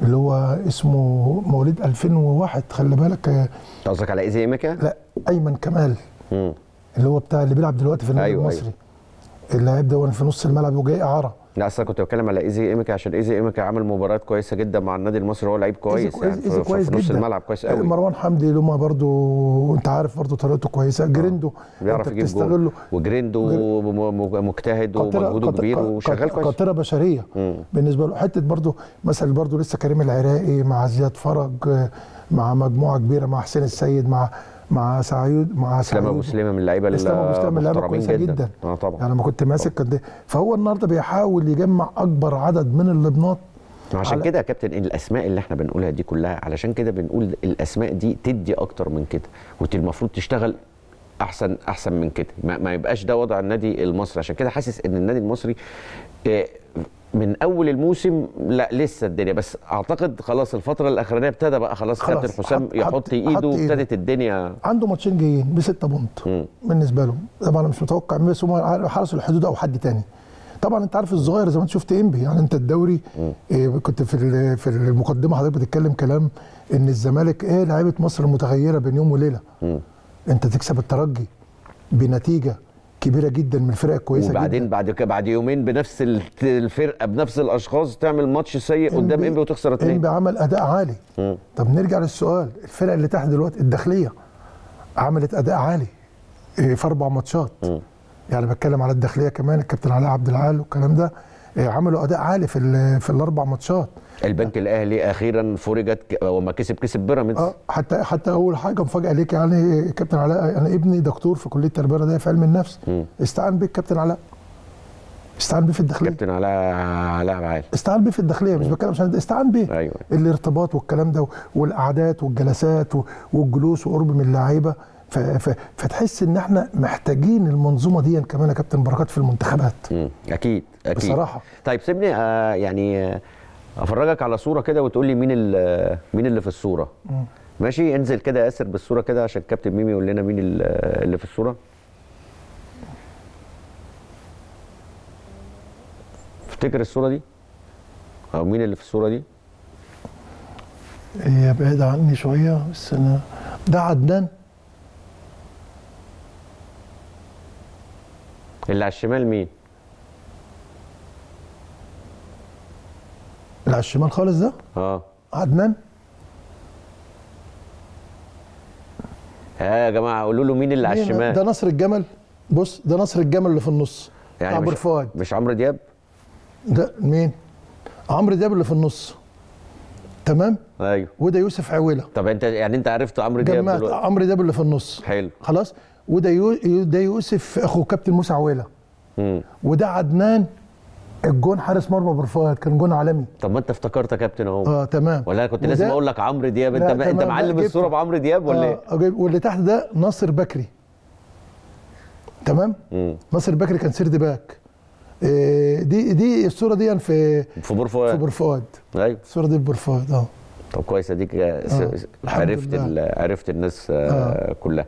Speaker 3: اللي هو اسمه مواليد 2001 خلي بالك. آه،
Speaker 1: قصدك على ايزي ايميكا؟
Speaker 3: لا أيمن كمال.
Speaker 1: مم.
Speaker 3: اللي هو بتاع اللي بيلعب دلوقتي في النادي
Speaker 1: أيوة،
Speaker 3: المصري. اللاعب ده في نص الملعب وجاي إعارة.
Speaker 1: لا أصل كنت بتكلم على إيزي إيميكا عشان إيزي إيميكا عامل مباريات كويسة جدا مع النادي المصري هو لعيب كويس
Speaker 3: إيزي
Speaker 1: يعني
Speaker 3: إيزي
Speaker 1: في-
Speaker 3: كويس
Speaker 1: في نص
Speaker 3: جدا.
Speaker 1: الملعب كويس قوي.
Speaker 3: مروان حمدي هم برضو أنت عارف برضو طريقته كويسة. جريندو
Speaker 1: بيعرف يجيب جول. وجريندو مجتهد ومجهوده كبير وشغال كويس.
Speaker 3: قاطره بشرية.
Speaker 1: مم.
Speaker 3: بالنسبة له حتة برضو مثلا برضو لسه كريم العراقي مع زياد فرج آه، مع مجموعة كبيرة مع حسين السيد مع مع سعيد مع
Speaker 1: إسلام
Speaker 3: سعيد.
Speaker 1: سليمه من اللعيبة
Speaker 3: إسلام أبو سليم لعيبه
Speaker 1: المحترمين
Speaker 3: كويسة جدا,
Speaker 1: آه طبعا.
Speaker 3: يعني لما كنت ماسك إيه. فهو النهارده بيحاول يجمع أكبر عدد من اللبنات
Speaker 1: عشان كده يا كابتن الأسماء اللي إحنا بنقولها دي كلها علشان كده بنقول الأسماء دي تدي أكتر من كده وانت المفروض تشتغل احسن أحسن من كده. ما, ما يبقاش ده وضع النادي المصري. عشان كده حاسس إن النادي المصري آه، من أول الموسم لا لسه الدنيا. بس أعتقد خلاص الفترة الأخرانية ابتدى بقى خلاص
Speaker 3: خلاص،
Speaker 1: كابتن حسام
Speaker 3: حط-
Speaker 1: يحط
Speaker 3: حط- إيده.
Speaker 1: وابتدت الدنيا.
Speaker 3: عنده ماتشين جايين بستة بونت. بالنسبة له. طبعا أنا مش متوقع بس هم حرسوا الحدود أو حد تاني. طبعا أنت عارف الصغير زي ما انت شفت إنبي. يعني أنت الدوري إيه كنت في في المقدمة حضرتك بتتكلم كلام إن الزمالك إيه لعيبة مصر المتغيرة بين يوم وليلة.
Speaker 1: مم.
Speaker 3: أنت تكسب الترجي بنتيجة كبيرة جدا من الفرق الكويسه
Speaker 1: وبعدين
Speaker 3: جدا.
Speaker 1: بعد بعد يومين بنفس ال- الفرقة بنفس الأشخاص تعمل ماتش سيء قدام
Speaker 3: إنبي
Speaker 1: وتخسر اتنين.
Speaker 3: إنبي عمل أداء عالي.
Speaker 1: مم.
Speaker 3: طب نرجع للسؤال الفرق اللي تحت دلوقتي الداخلية عملت أداء عالي إيه، في أربع ماتشات. يعني بتكلم على الداخلية كمان الكابتن علاء عبد العال والكلام ده إيه، عملوا أداء عالي في في الأربع ماتشات.
Speaker 1: البنك الأهلي أخيرا فرجت وما كسب كسب بيراميدز.
Speaker 3: آه حتى حتى أول حاجة مفاجأة ليك يعني كابتن علاء أنا ابني دكتور في كلية التربيه الرياضيه في علم النفس.
Speaker 1: مم.
Speaker 3: استعان بيه الكابتن علاء. استعان بيه في الداخلية.
Speaker 1: كابتن علاء علاء عال
Speaker 3: استعان بيه في الداخلية مش بتكلم عشان استعان بيه.
Speaker 1: أيوه.
Speaker 3: الارتباط والكلام ده والقعدات والجلسات والجلوس وقرب من اللعيبة. فتحس إن إحنا محتاجين المنظومة دي كمان يا كابتن بركات في المنتخبات.
Speaker 1: مم. أكيد أكيد.
Speaker 3: بصراحة.
Speaker 1: طيب سيبني آه يعني آه، افرجك على صورة كده وتقول لي مين مين اللي في الصورة. ماشي؟ انزل كده يا ياسر بالصورة كده عشان كابتن ميمي يقول لنا مين ال- اللي في الصورة. تفتكر الصورة دي؟ أو مين اللي في الصورة دي؟
Speaker 3: هي بعيدة عني شوية بس أنا ده عدنان.
Speaker 1: اللي على الشمال مين؟
Speaker 3: اللي على الشمال خالص ده؟
Speaker 1: آه.
Speaker 3: عدنان؟
Speaker 1: ها يا جماعة قولوا له مين اللي على؟ الشمال؟
Speaker 3: ده نصر الجمل. بص ده نصر الجمل اللي في النص
Speaker 1: يعني
Speaker 3: عمرو
Speaker 1: مش
Speaker 3: فؤاد
Speaker 1: مش عمرو دياب؟
Speaker 3: ده مين؟ عمرو دياب اللي في النص. تمام؟
Speaker 1: أيوه.
Speaker 3: وده يوسف عويلة.
Speaker 1: طب أنت يعني أنت عرفت عمرو دياب دلوقتي؟
Speaker 3: عمرو دياب اللي في النص.
Speaker 1: حلو.
Speaker 3: خلاص؟ وده يو... ده يوسف أخو كابتن موسى عويلة.
Speaker 1: مم.
Speaker 3: وده عدنان. الجون حارس مرمى بورفؤاد كان جون عالمي.
Speaker 1: طب ما انت افتكرت يا كابتن اهو.
Speaker 3: آه تمام.
Speaker 1: ولا كنت لازم أقول لك عمرو دياب. انت انت معلم
Speaker 3: الصورة.
Speaker 1: بعمرو دياب ولا إيه؟
Speaker 3: آه واللي تحت ده ناصر بكري. تمام؟
Speaker 1: مم.
Speaker 3: ناصر بكري كان third back. آه، دي دي الصورة دي في
Speaker 1: في بور
Speaker 3: في
Speaker 1: فؤاد
Speaker 3: بورفؤاد
Speaker 1: أيوه.
Speaker 3: الصورة دي في بورفؤاد آه.
Speaker 1: طب كويس. اديك
Speaker 3: آه،
Speaker 1: عرفت عرفت الناس آه. كلها.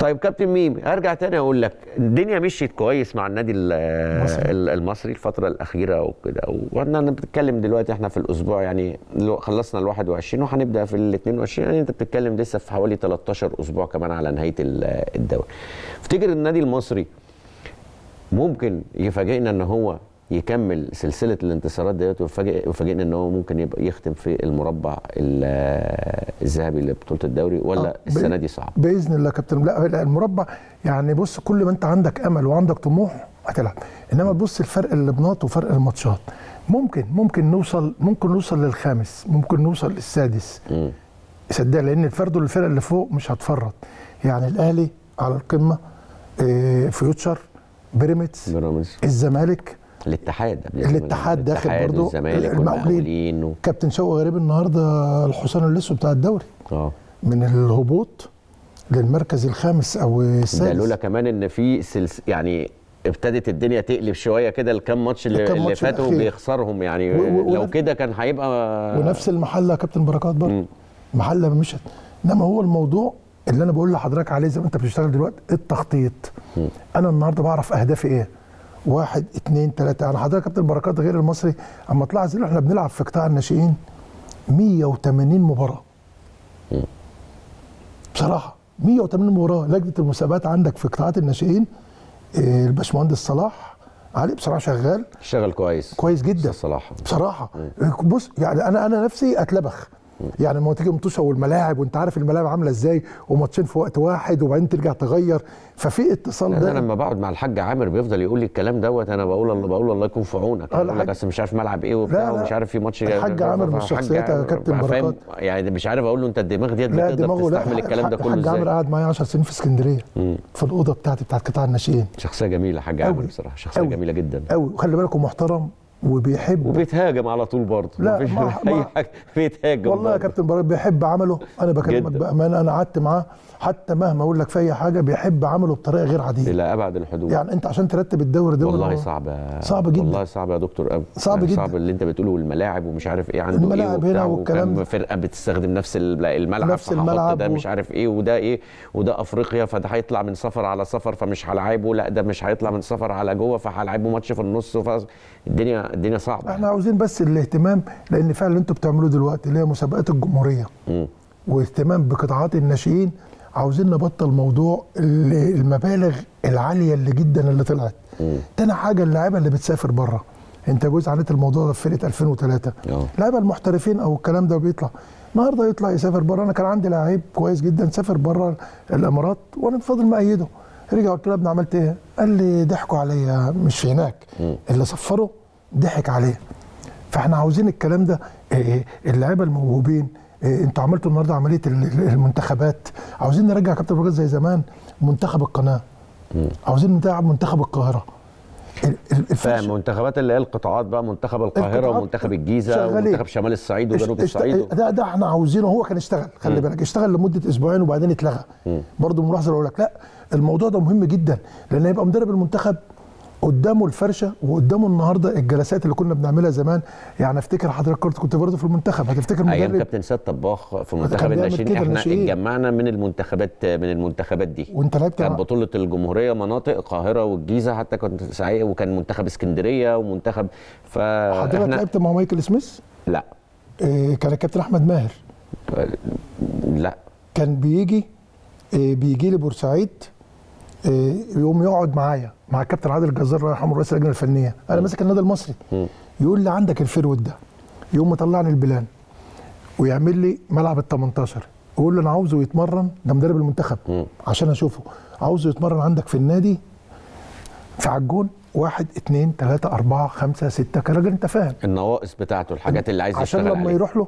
Speaker 1: طيب كابتن ميم ارجع تاني أقول لك الدنيا مشيت كويس مع النادي ال-
Speaker 3: المصري.
Speaker 1: ال- المصري الفترة الأخيرة وكده وإحنا بنتكلم دلوقتي إحنا في الأسبوع يعني خلصنا ال 21 وهنبدأ في ال 22 يعني أنت بتتكلم لسه في حوالي 13 أسبوع كمان على نهاية ال- الدوري افتكر النادي المصري ممكن يفاجئنا إن هو يكمل سلسلة الانتصارات ديت ويفاجئ يفاجئنا إن هو ممكن يبقى يختم في المربع ال- الذهبي لبطولة الدوري ولا
Speaker 3: آه، السنة
Speaker 1: دي صعب
Speaker 3: بإذن الله كابتن. لا المربع يعني بص كل ما أنت عندك أمل وعندك طموح هتلعب. إنما تبص الفرق اللبنات وفرق الماتشات. ممكن ممكن نوصل ممكن نوصل للخامس ممكن نوصل للسادس. صدق لأن الفرد والفرق اللي فوق مش هتفرط. يعني الأهلي على القمة آه، فيوتشر بيراميدز. الزمالك
Speaker 1: الاتحاد
Speaker 3: الاتحاد داخل
Speaker 1: والزمالك
Speaker 3: المقاولين.
Speaker 1: و...
Speaker 3: كابتن شوقي غريب النهارده الحصان الأسود بتاع الدوري.
Speaker 1: آه.
Speaker 3: من الهبوط للمركز الخامس أو السادس.
Speaker 1: ده لولا كمان إن في سلس يعني ابتدت الدنيا تقلب شوية كده الكام ماتش اللي, اللي فاتوا. بيخسرهم يعني.
Speaker 3: و- و-
Speaker 1: لو كده كان هيبقى
Speaker 3: ونفس المحلة يا كابتن بركات برضه. محلة مشت. إنما هو الموضوع اللي أنا بقول لحضرتك عليه زي ما أنت بتشتغل دلوقتي التخطيط. أنا النهارده بعرف أهدافي إيه؟ واحد اتنين تلاته أنا حضرتك كابتن بركات غير المصري أما طلع زي إحنا بنلعب في قطاع الناشئين 180 مباراة. بصراحة 180 مباراة. لجنة المسابقات عندك في قطاعات الناشئين آه، الباشمهندس صلاح علي بصراحة شغال.
Speaker 1: اشتغل كويس.
Speaker 3: كويس جدا.
Speaker 1: الصراحه
Speaker 3: بصراحة. بص يعني أنا أنا نفسي أتلبخ. يعني لما تيجي مطوشه والملاعب وانت عارف الملاعب عاملة إزاي وماتشين في وقت واحد وبعدين ترجع تغير ففي اتصال
Speaker 1: أنا
Speaker 3: ده
Speaker 1: لما بقعد مع الحاج عامر بيفضل يقول لي الكلام دوت أنا بقول الله بقول الله يكون في عونك بقول لك
Speaker 3: الحاج-
Speaker 1: أصل مش عارف ملعب إيه وبتاع. ومش عارف في ماتش
Speaker 3: الحاج عامر من
Speaker 1: الحاج
Speaker 3: الشخصيات يا كابتن؟ بركات.
Speaker 1: يعني مش عارف أقول له أنت الدماغ ديت بتقدر تستحمل الكلام ده كله
Speaker 3: الحاج عامر
Speaker 1: إزاي
Speaker 3: قعد معايا 10 سنين في
Speaker 1: اسكندرية.
Speaker 3: في الأوضة بتاعتي بتاعت قطاع الناشئين
Speaker 1: شخصية جميلة حاج عامر. بصراحة
Speaker 3: شخصية.
Speaker 1: جميلة جدا
Speaker 3: قوي وخلي بالك هو محترم وبيحب
Speaker 1: وبيتهاجم على طول برضه
Speaker 3: لا،
Speaker 1: مفيش
Speaker 3: ما- أي
Speaker 1: حاجة بيتهاجم
Speaker 3: والله يا. كابتن بركات بيحب عمله أنا بكلمك. بامانه أنا قعدت معاه حتى مهما أقول لك في أي حاجة بيحب عمله بطريقة غير عادية
Speaker 1: إلى أبعد الحدود
Speaker 3: يعني أنت عشان ترتب الدوري ده
Speaker 1: والله صعب
Speaker 3: صعب جدا.
Speaker 1: والله صعب يا دكتور قوي
Speaker 3: صعب
Speaker 1: يعني
Speaker 3: جدا.
Speaker 1: صعب اللي أنت بتقوله والملاعب ومش عارف إيه عنده
Speaker 3: الملاعب
Speaker 1: إيه
Speaker 3: هنا والكلام.
Speaker 1: فرقة بتستخدم نفس ال- الملعب
Speaker 3: نفس الملعب
Speaker 1: ده
Speaker 3: و-
Speaker 1: مش عارف إيه وده إيه وده أفريقيا فده هيطلع من سفر على سفر فمش هلعبه لا ده مش هيطلع من سفر على جوه فهلعبه ماتش في النص ف... الدنيا الدنيا صعبة.
Speaker 3: إحنا عاوزين بس الاهتمام لأن فعلا أنتوا بتعملوه دلوقتي اللي هي مسابقات
Speaker 1: الجمهورية.
Speaker 3: واهتمام بقطاعات الناشئين عاوزين نبطل موضوع ال- المبالغ العالية اللي جدا اللي طلعت. تاني حاجة اللعيبه اللي بتسافر بره انت جزء عانيت الموضوع ده في فرقة 2003
Speaker 1: آه.
Speaker 3: اللعيبه المحترفين أو الكلام ده بيطلع. النهارده يطلع يسافر بره أنا كان عندي لعيب كويس جدا سافر بره الإمارات وأنا فاضل مأيده. رجع قلت له يا ابني عملت إيه؟ قال لي ضحكوا عليا مش في هناك اللي سفره ضحك عليه فاحنا عاوزين الكلام ده إيه، اللعيبة الموهوبين إيه، أنتوا عملتوا النهارده عملية ال- ال- المنتخبات. عاوزين نرجع كابتن بركات زي زمان منتخب القناة. عاوزين نلعب منتخب القاهرة. ال- ال- الفرق
Speaker 1: فاهم. منتخبات اللي هي القطاعات بقى منتخب
Speaker 3: القاهرة
Speaker 1: ومنتخب
Speaker 3: الجيزة.
Speaker 1: ومنتخب شمال الصعيد وجنوب الصعيد.
Speaker 3: ده ده إحنا عاوزينه. هو كان اشتغل خلي بالك. اشتغل لمدة أسبوعين وبعدين اتلغى. برضه ملاحظة أقول لك. لا الموضوع ده مهم جدا لأن هيبقى مدرب المنتخب قدامه الفرشة وقدامه النهارده الجلسات اللي كنا بنعملها زمان. يعني أفتكر حضرتك كنت كنت برضه في المنتخب. هتفتكر
Speaker 1: أيام
Speaker 3: مدرب
Speaker 1: كابتن سيد طباخ في منتخب الناشئين.
Speaker 3: إحنا.
Speaker 1: اتجمعنا من المنتخبات من المنتخبات دي.
Speaker 3: وأنت لعبت
Speaker 1: كان بطولة الجمهورية مناطق القاهرة والجيزة حتى كنت سعيد وكان منتخب اسكندرية ومنتخب
Speaker 3: حضرتك
Speaker 1: فاحنا
Speaker 3: لعبت مع مايكل سميث؟
Speaker 1: لا.
Speaker 3: آه، كان الكابتن أحمد ماهر.
Speaker 1: لا.
Speaker 3: كان بيجي آه، بيجي لي بورسعيد يقوم يقعد معايا مع الكابتن عادل الجزار الله يرحمه رئيس اللجنة الفنية. أنا ماسك النادي المصري. يقول لي عندك ال forward ده. يقوم مطلعني ال plan ويعمل لي ملعب ال 18 يقول لي أنا عاوزه يتمرن ده مدرب المنتخب. عشان أشوفه. عاوزه يتمرن عندك في النادي فيه عيوب واحد اتنين تلاتة أربعة خمسة ستة. كراجل أنت فاهم.
Speaker 1: النواقص بتاعته الحاجات اللي عايز
Speaker 3: عشان
Speaker 1: يشتغل
Speaker 3: لما
Speaker 1: عليها.
Speaker 3: يروح له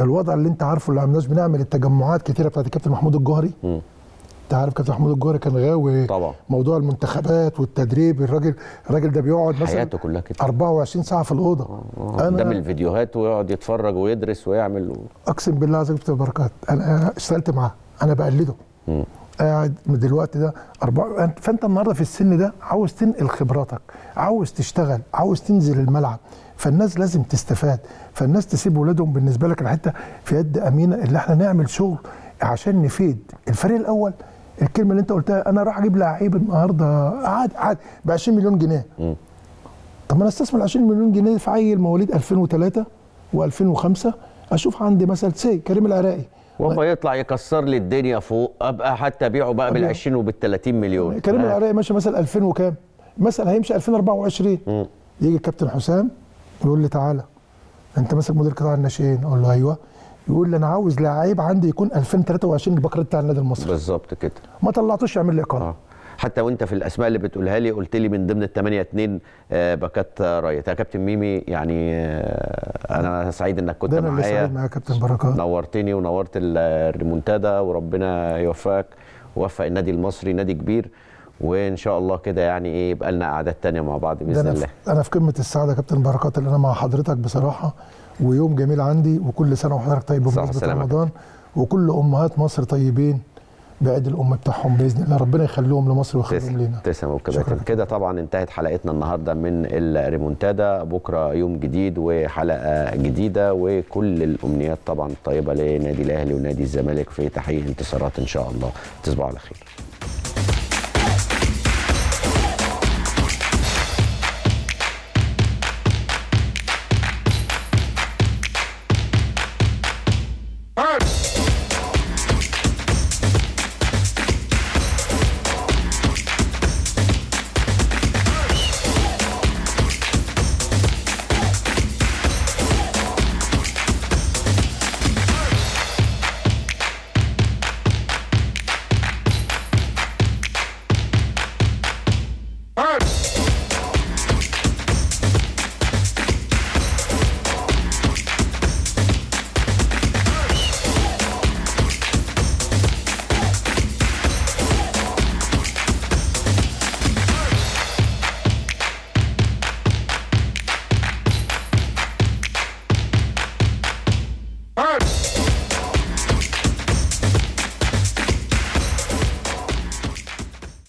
Speaker 3: الوضع اللي أنت عارفه اللي عملناش بنعمل التجمعات كتيرة بتاعت الكابتن محمود الجوهري. انت عارف كابتن محمود الجوهري كان غاوي
Speaker 1: طبعا.
Speaker 3: موضوع المنتخبات والتدريب الراجل الراجل ده بيقعد مثلا
Speaker 1: حياته كلها كده.
Speaker 3: 24 ساعة في الأوضة.
Speaker 1: قدام الفيديوهات ويقعد يتفرج ويدرس ويعمل و...
Speaker 3: أقسم بالله عز وجل بركات. أنا اشتغلت معاه. أنا بقلده.
Speaker 1: مم.
Speaker 3: قاعد من دلوقتي ده أربعة فأنت النهارده في السن ده عاوز تنقل خبراتك عاوز تشتغل عاوز تنزل الملعب. فالناس لازم تستفاد. فالناس تسيب ولادهم بالنسبة لك الحتة في يد أمينة اللي إحنا نعمل شغل عشان نفيد. الفريق الأول الكلمة اللي انت قلتها أنا راح أجيب لعيب النهارده عادي عادي ب 20 مليون جنيه. طب ما أنا أستثمر 20 مليون جنيه في عيل مواليد 2003 و2005 أشوف عندي مثلا سي كريم العراقي.
Speaker 1: وما يطلع يكسر لي الدنيا فوق أبقى حتى أبيعه بقى بال 20 وبال 30 مليون.
Speaker 3: كريم
Speaker 1: آه.
Speaker 3: العراقي ماشي مثلا 2000 وكام؟ مثلا هيمشي 2024
Speaker 1: مم.
Speaker 3: يجي الكابتن حسام يقول لي تعالى أنت ماسك مدير قطاع الناشئين؟ أقول له أيوه. يقول لي أنا عاوز لعيب عندي يكون 2023 البكره بتاع النادي المصري.
Speaker 1: بالظبط كده.
Speaker 3: ما طلعتوش يعمل لي إقالة.
Speaker 1: آه. حتى وأنت في الأسماء اللي بتقولها لي قلت لي من ضمن ال 8 2 آه، باكات آه، right. يا كابتن ميمي يعني آه، أنا سعيد إنك كنت
Speaker 3: ده أنا اللي
Speaker 1: معايا.
Speaker 3: كابتن بركات.
Speaker 1: نورتني ونورت ال- الريمونتادا وربنا يوفقك ووفق النادي المصري نادي كبير. وإن شاء الله كده يعني إيه يبقى لنا قعدات تانية مع بعض
Speaker 3: بإذن
Speaker 1: الله.
Speaker 3: أنا في قمة السعادة كابتن بركات اللي أنا مع حضرتك بصراحة. ويوم جميل عندي وكل سنة وحضرتك طيب
Speaker 1: بمناسبة.
Speaker 3: رمضان. وكل أمهات مصر طيبين بعيد الأم بتاعهم بإذن الله. ربنا يخليهم لمصر ويخليهم لينا.
Speaker 1: تسلم كده طبعا انتهت حلقتنا النهارده من الريمونتادا. بكرة يوم جديد وحلقة جديدة وكل الأمنيات طبعا الطيبة لنادي الأهلي ونادي الزمالك في تحقيق انتصارات إن شاء الله. تصبحوا على خير.